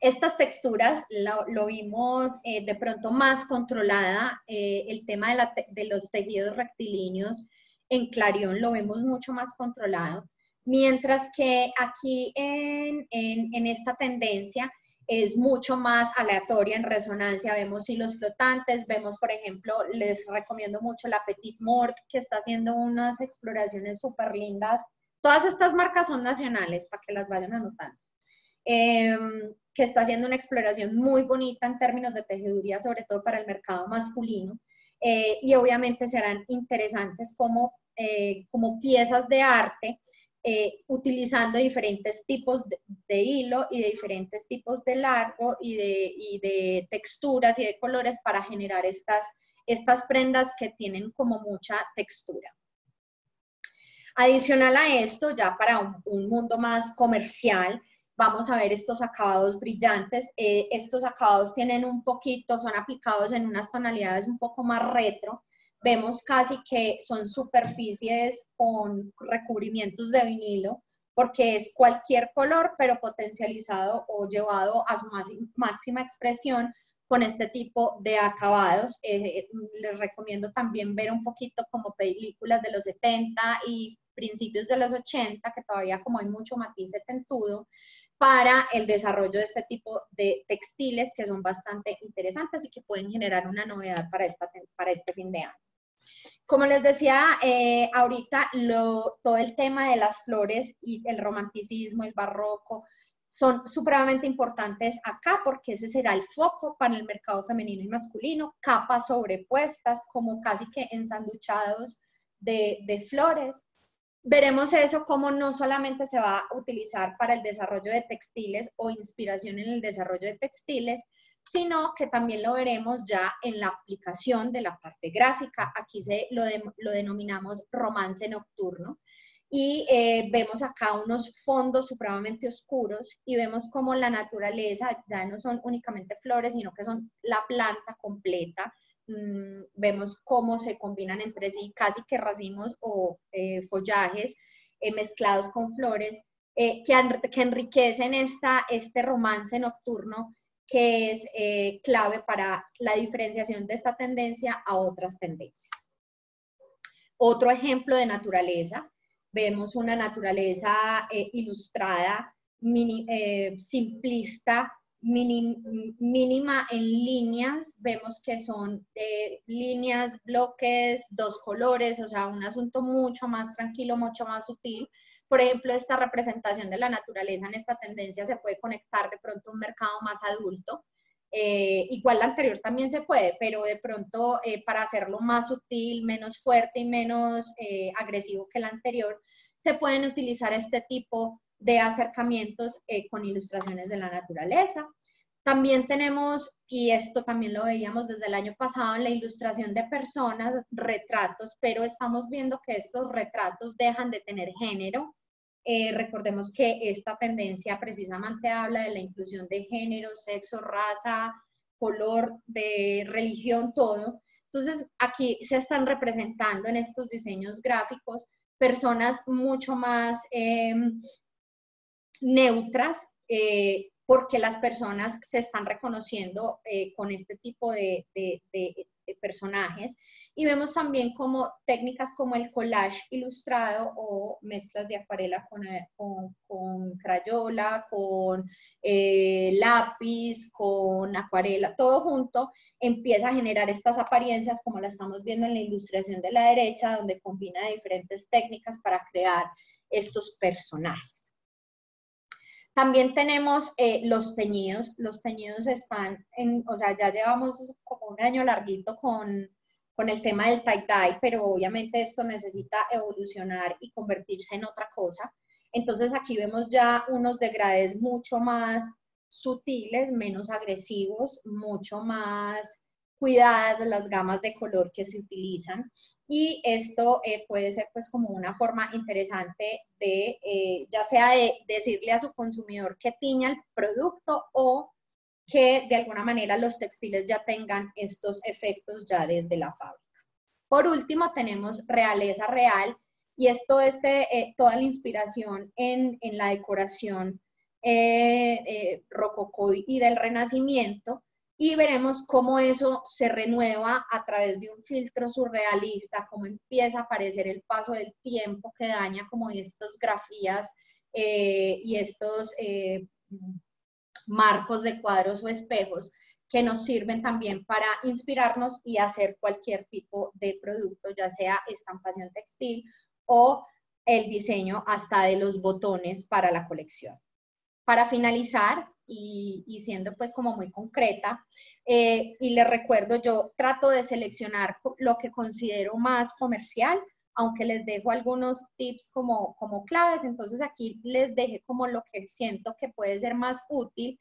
Estas texturas lo, lo vimos eh, de pronto más controlada, eh, el tema de, la de los tejidos rectilíneos en Clarion lo vemos mucho más controlado, mientras que aquí en, en, en esta tendencia es mucho más aleatoria en resonancia, vemos hilos flotantes, vemos por ejemplo, les recomiendo mucho la Petit Mort, que está haciendo unas exploraciones súper lindas, todas estas marcas son nacionales, para que las vayan anotando. Em, que está haciendo una exploración muy bonita en términos de tejeduría, sobre todo para el mercado masculino. eh, y obviamente serán interesantes como, eh, como piezas de arte, eh, utilizando diferentes tipos de, hilo y de diferentes tipos de largo y de, y de texturas y de colores para generar estas, estas prendas que tienen como mucha textura. Adicional a esto, ya para un, un mundo más comercial, vamos a ver estos acabados brillantes. Eh, estos acabados tienen un poquito, son aplicados en unas tonalidades un poco más retro. Vemos casi que son superficies con recubrimientos de vinilo, porque es cualquier color, pero potencializado o llevado a su máxima expresión con este tipo de acabados. Eh, les recomiendo también ver un poquito como películas de los 70 y principios de los 80, que todavía como hay mucho matiz setentudo, para el desarrollo de este tipo de textiles que son bastante interesantes y que pueden generar una novedad para, esta, para este fin de año. Como les decía eh, ahorita, todo el tema de las flores y el romanticismo, el barroco, son supremamente importantes acá porque ese será el foco para el mercado femenino y masculino, capas sobrepuestas como casi que ensanduchados de, de flores. Veremos eso como no solamente se va a utilizar para el desarrollo de textiles o inspiración en el desarrollo de textiles, sino que también lo veremos ya en la aplicación de la parte gráfica. Aquí se lo, lo denominamos romance nocturno. Y eh, vemos acá unos fondos supremamente oscuros y vemos como la naturaleza ya no son únicamente flores, sino que son la planta completa. Mm, vemos cómo se combinan entre sí casi que racimos o eh, follajes eh, mezclados con flores que, que, enriquecen esta, este romance nocturno que es eh, clave para la diferenciación de esta tendencia a otras tendencias. Otro ejemplo de naturaleza, vemos una naturaleza eh, ilustrada, eh, simplista, mínima en líneas, vemos que son líneas, bloques, dos colores, o sea, un asunto mucho más tranquilo, mucho más sutil, por ejemplo, esta representación de la naturaleza en esta tendencia se puede conectar de pronto a un mercado más adulto. Eh, igual la anterior también se puede, pero de pronto eh, para hacerlo más sutil, menos fuerte y menos eh, agresivo que el anterior, se pueden utilizar este tipo de acercamientos con ilustraciones de la naturaleza. También tenemos, y esto también lo veíamos desde el año pasado, la ilustración de personas, retratos, pero estamos viendo que estos retratos dejan de tener género eh, recordemos que esta tendencia precisamente habla de la inclusión de género, sexo, raza, color, de religión, todo. Entonces, aquí se están representando en estos diseños gráficos personas mucho más em, neutras, eh, porque las personas se están reconociendo eh, con este tipo de, personajes. Y vemos también como técnicas como el collage ilustrado o mezclas de acuarela con, eh, con, crayola, con eh, lápiz, con acuarela, todo junto, empieza a generar estas apariencias como la estamos viendo en la ilustración de la derecha, donde combina diferentes técnicas para crear estos personajes. También tenemos eh, los teñidos. Los teñidos están en, o sea, ya llevamos como un año larguito con, con el tema del tie-dye, pero obviamente esto necesita evolucionar y convertirse en otra cosa. Entonces aquí vemos ya unos degrades mucho más sutiles, menos agresivos, mucho más cuidadas las gamas de color que se utilizan y esto eh, puede ser pues como una forma interesante de eh, ya sea de decirle a su consumidor que tiña el producto o que de alguna manera los textiles ya tengan estos efectos ya desde la fábrica. Por último tenemos realeza real y esto es eh, toda la inspiración en, en la decoración rococó y del renacimiento y veremos cómo eso se renueva a través de un filtro surrealista, cómo empieza a aparecer el paso del tiempo que daña como estas grafías eh, y estos eh, marcos de cuadros o espejos que nos sirven también para inspirarnos y hacer cualquier tipo de producto, ya sea estampación textil o el diseño hasta de los botones para la colección. Para finalizar, y, siendo pues como muy concreta. Eh, y les recuerdo, yo trato de seleccionar lo que considero más comercial, aunque les dejo algunos tips como, como claves, entonces aquí les dejé como lo que siento que puede ser más útil.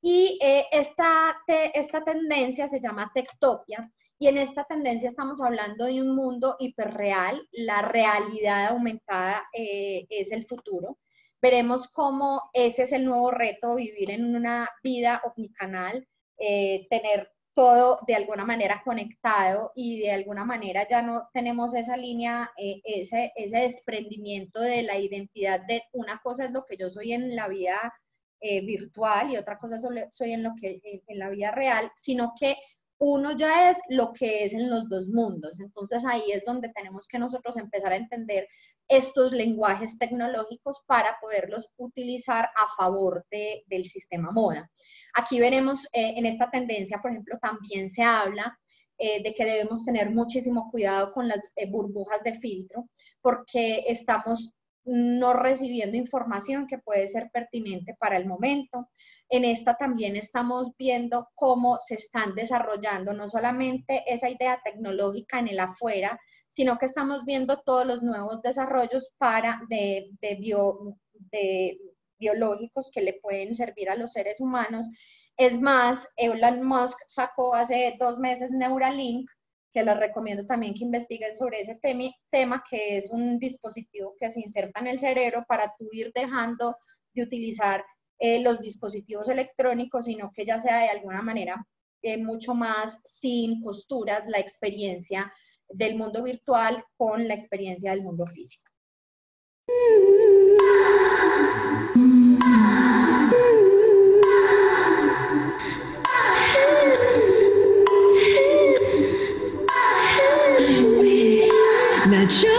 Y eh, esta, esta tendencia se llama Tectopia, y en esta tendencia estamos hablando de un mundo hiperreal, la realidad aumentada eh, es el futuro. Veremos cómo ese es el nuevo reto, vivir en una vida omnicanal, eh, tener todo de alguna manera conectado y de alguna manera ya no tenemos esa línea, eh, ese, ese desprendimiento de la identidad de una cosa es lo que yo soy en la vida eh, virtual y otra cosa soy en, lo que, en la vida real, sino que uno ya es lo que es en los dos mundos. Entonces ahí es donde tenemos que nosotros empezar a entender estos lenguajes tecnológicos para poderlos utilizar a favor del sistema moda. Aquí veremos eh, en esta tendencia, por ejemplo, también se habla eh, de que debemos tener muchísimo cuidado con las eh, burbujas de filtro porque estamos no recibiendo información que puede ser pertinente para el momento. En esta también estamos viendo cómo se están desarrollando no solamente esa idea tecnológica en el afuera, sino que estamos viendo todos los nuevos desarrollos para de, de biológicos que le pueden servir a los seres humanos. Es más, Elon Musk sacó hace dos meses Neuralink, que les recomiendo también que investiguen sobre ese tema, que es un dispositivo que se inserta en el cerebro para tú ir dejando de utilizar eh, los dispositivos electrónicos, sino que ya sea de alguna manera eh, mucho más sin posturas la experiencia del mundo virtual con la experiencia del mundo físico. Entonces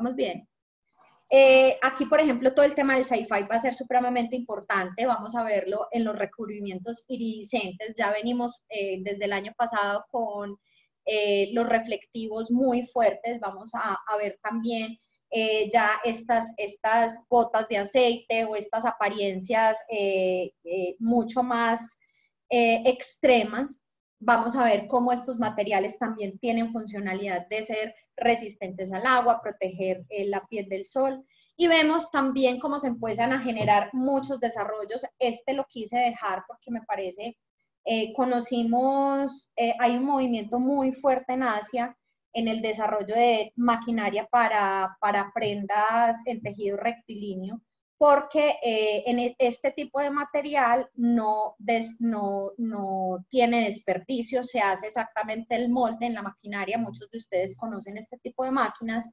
¿Vamos bien? Eh, aquí, por ejemplo, todo el tema del sci-fi va a ser supremamente importante. Vamos a verlo en los recubrimientos iridiscentes. Ya venimos eh, desde el año pasado con eh, los reflectivos muy fuertes. Vamos a, a ver también ya estas, estas gotas de aceite o estas apariencias mucho más extremas, vamos a ver cómo estos materiales también tienen funcionalidad de ser resistentes al agua, proteger la piel del sol. Y vemos también cómo se empiezan a generar muchos desarrollos. Este lo quise dejar porque me parece, conocimos, hay un movimiento muy fuerte en Asia en el desarrollo de maquinaria para, para prendas en tejido rectilíneo, porque eh, en e, este tipo de material no, no, no tiene desperdicio, se hace exactamente el molde en la maquinaria, muchos de ustedes conocen este tipo de máquinas,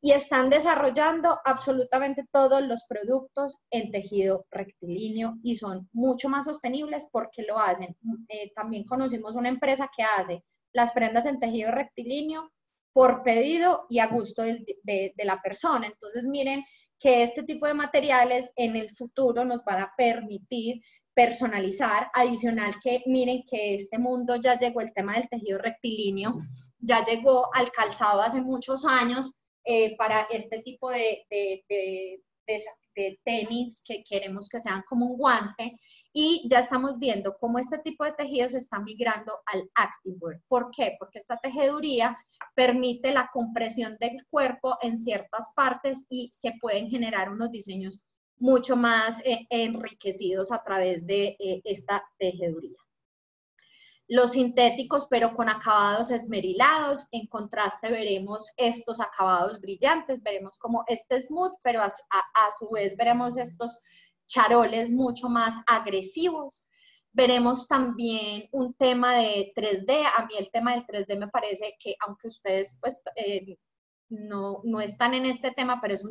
y están desarrollando absolutamente todos los productos en tejido rectilíneo y son mucho más sostenibles porque lo hacen. Eh, también conocimos una empresa que hace las prendas en tejido rectilíneo por pedido y a gusto de, la persona. Entonces, miren que este tipo de materiales en el futuro nos van a permitir personalizar, adicional que miren que este mundo ya llegó el tema del tejido rectilíneo, ya llegó al calzado hace muchos años eh, para este tipo de, de tenis que queremos que sean como un guante y ya estamos viendo cómo este tipo de tejidos está migrando al activewear. ¿Por qué? Porque esta tejeduría permite la compresión del cuerpo en ciertas partes y se pueden generar unos diseños mucho más eh, enriquecidos a través de eh, esta tejeduría. Los sintéticos, pero con acabados esmerilados, en contraste veremos estos acabados brillantes, veremos como este smooth, pero a su vez veremos estos charoles mucho más agresivos. Veremos también un tema de 3D. A mí el tema del 3D me parece que, aunque ustedes pues, eh, no, no, están en este tema, pero es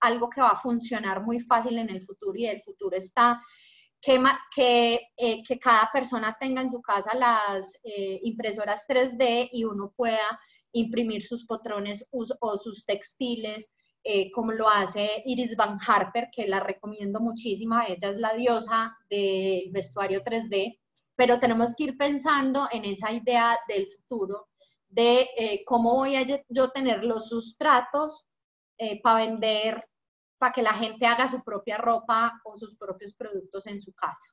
algo que va a funcionar muy fácil en el futuro y el futuro está que, eh, que cada persona tenga en su casa las eh, impresoras 3D y uno pueda imprimir sus patrones o sus textiles eh, como lo hace Iris Van Harper, que la recomiendo muchísimo, ella es la diosa del vestuario 3D, pero tenemos que ir pensando en esa idea del futuro, de eh, cómo voy a yo tener los sustratos eh, para vender, para que la gente haga su propia ropa o sus propios productos en su casa.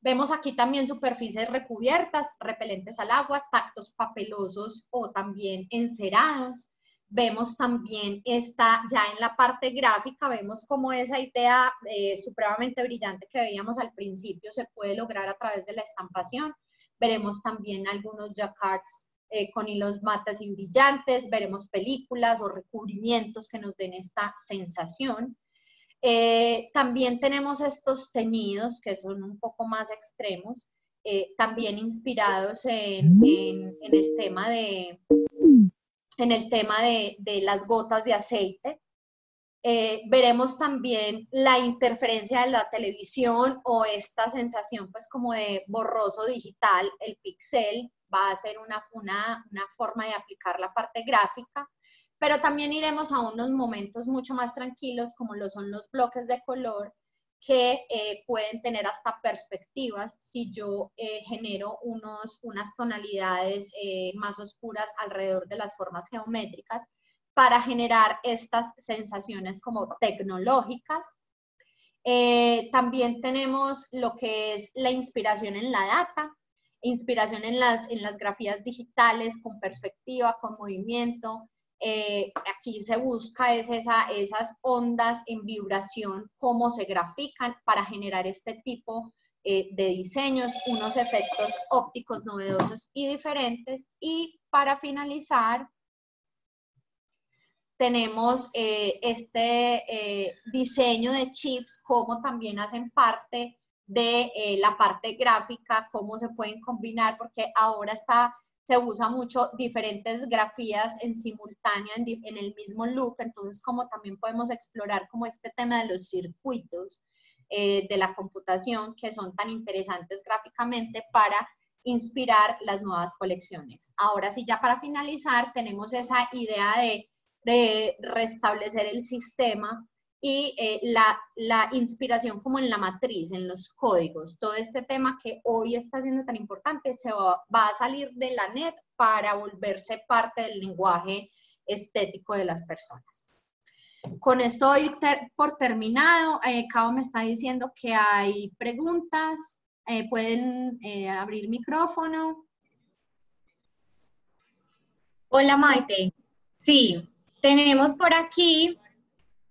Vemos aquí también superficies recubiertas, repelentes al agua, tactos papelosos o también encerados. Vemos también esta, ya en la parte gráfica, vemos como esa idea eh, supremamente brillante que veíamos al principio se puede lograr a través de la estampación. Veremos también algunos jacquards eh, con hilos matas y brillantes, veremos películas o recubrimientos que nos den esta sensación. Eh, también tenemos estos teñidos que son un poco más extremos, también inspirados en, el tema de, en el tema de, las gotas de aceite. Eh, veremos también la interferencia de la televisión o esta sensación pues como de borroso digital, el pixel va a ser una, una, una forma de aplicar la parte gráfica, pero también iremos a unos momentos mucho más tranquilos como lo son los bloques de color que eh, pueden tener hasta perspectivas si yo eh, genero unos, unas tonalidades eh, más oscuras alrededor de las formas geométricas para generar estas sensaciones como tecnológicas. también tenemos lo que es la inspiración en la data, inspiración en las, en las grafías digitales con perspectiva, con movimiento, eh, aquí se busca es esa, esas ondas en vibración, cómo se grafican para generar este tipo eh, de diseños, unos efectos ópticos novedosos y diferentes. Y para finalizar, tenemos eh, este diseño de chips, cómo también hacen parte de la parte gráfica, cómo se pueden combinar, porque ahora está se usa mucho diferentes grafías en simultánea en, el mismo look, entonces como también podemos explorar como este tema de los circuitos eh, de la computación que son tan interesantes gráficamente para inspirar las nuevas colecciones. Ahora sí, ya para finalizar, tenemos esa idea de, de restablecer el sistema y eh, la, la, inspiración como en la matriz, en los códigos. Todo este tema que hoy está siendo tan importante se va, a salir de la net para volverse parte del lenguaje estético de las personas. Con esto doy por terminado. Eh, Cabo me está diciendo que hay preguntas. Eh, pueden eh, abrir micrófono. Hola Maite. Sí, tenemos por aquí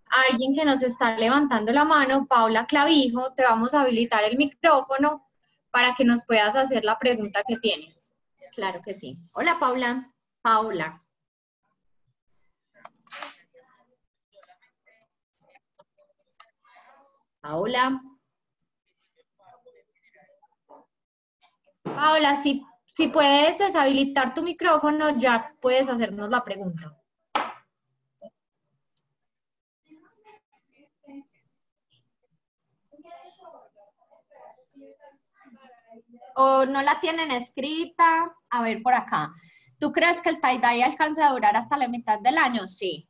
alguien que nos está levantando la mano, Paula Clavijo, te vamos a habilitar el micrófono para que nos puedas hacer la pregunta que tienes. Claro que sí. Hola, Paula. Paula. Paula. Paula, si, si puedes deshabilitar tu micrófono, ya puedes hacernos la pregunta. O no la tienen escrita. A ver, por acá. ¿Tú crees que el tie-dye alcance a durar hasta la mitad del año? Sí.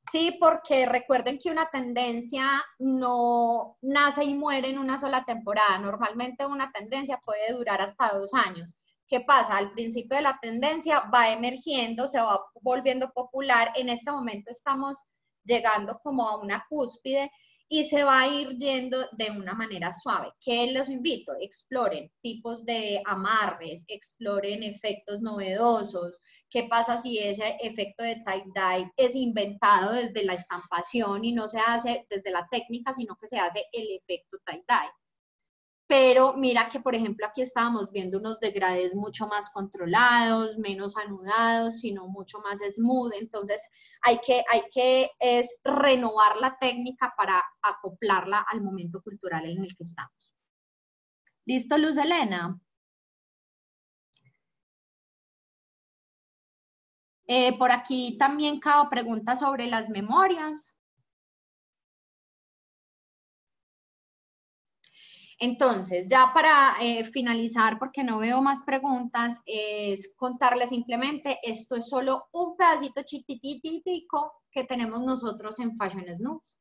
Sí, porque recuerden que una tendencia no nace y muere en una sola temporada. Normalmente una tendencia puede durar hasta dos años. ¿Qué pasa? Al principio de la tendencia va emergiendo, se va volviendo popular. En este momento estamos llegando como a una cúspide y se va a ir yendo de una manera suave. ¿Qué los invito? Exploren tipos de amarres, exploren efectos novedosos. ¿Qué pasa si ese efecto de tie-dye es inventado desde la estampación y no se hace desde la técnica, sino que se hace el efecto tie-dye? Pero mira que, por ejemplo, aquí estábamos viendo unos degradés mucho más controlados, menos anudados, sino mucho más smooth. Entonces, hay que, hay que es renovar la técnica para acoplarla al momento cultural en el que estamos. ¿Listo, Luz Elena? Eh, por aquí también Cao pregunta sobre las memorias. Entonces, ya para eh, finalizar, porque no veo más preguntas, es contarles simplemente, esto es solo un pedacito chiquititico que tenemos nosotros en Fashion Snoops.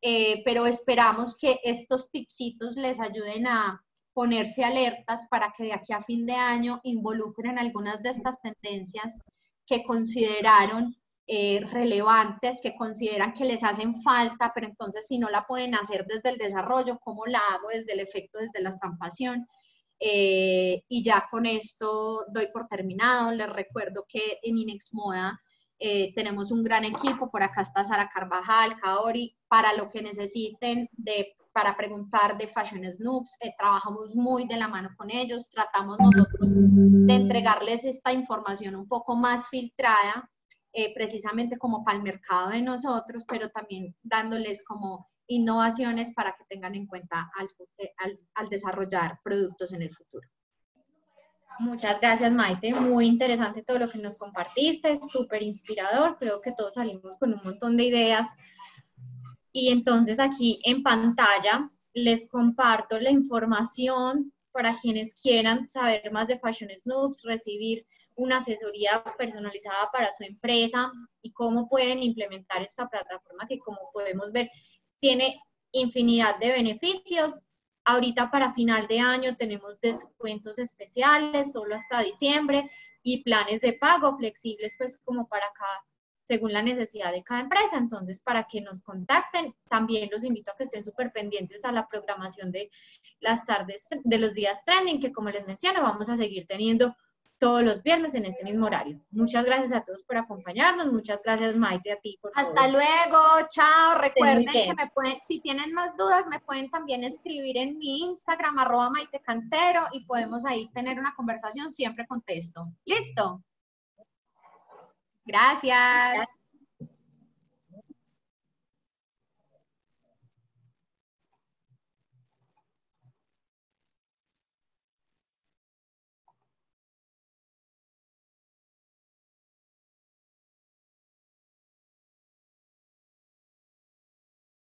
Eh, pero esperamos que estos tipsitos les ayuden a ponerse alertas para que de aquí a fin de año involucren algunas de estas tendencias que consideraron eh, relevantes que consideran que les hacen falta, pero entonces si no la pueden hacer desde el desarrollo, ¿cómo la hago desde el efecto, desde la estampación? Eh, y ya con esto doy por terminado. Les recuerdo que en Inex Moda eh, tenemos un gran equipo. Por acá está Sara Carvajal, Kaori, para lo que necesiten de para preguntar de Fashion Snoops, trabajamos muy de la mano con ellos, tratamos nosotros de entregarles esta información un poco más filtrada eh, precisamente como para el mercado de nosotros, pero también dándoles como innovaciones para que tengan en cuenta al, eh, al, al desarrollar productos en el futuro. Muchas gracias, Maite. Muy interesante todo lo que nos compartiste, súper inspirador. Creo que todos salimos con un montón de ideas. Y entonces aquí en pantalla les comparto la información para quienes quieran saber más de Fashion Snoops, recibir una asesoría personalizada para su empresa y cómo pueden implementar esta plataforma que como podemos ver tiene infinidad de beneficios. Ahorita para final de año tenemos descuentos especiales solo hasta diciembre y planes de pago flexibles pues como para cada según la necesidad de cada empresa. Entonces, para que nos contacten, también los invito a que estén súper pendientes a la programación de las tardes, de los días trending, que como les menciono, vamos a seguir teniendo todos los viernes en este mismo horario. Muchas gracias a todos por acompañarnos. Muchas gracias, Maite, a ti. Por Hasta luego. Chao. Recuerden que me pueden, si tienen más dudas, me pueden también escribir en mi Instagram, arroba Maite Cantero, y podemos ahí tener una conversación. Siempre contesto. ¿Listo? Gracias.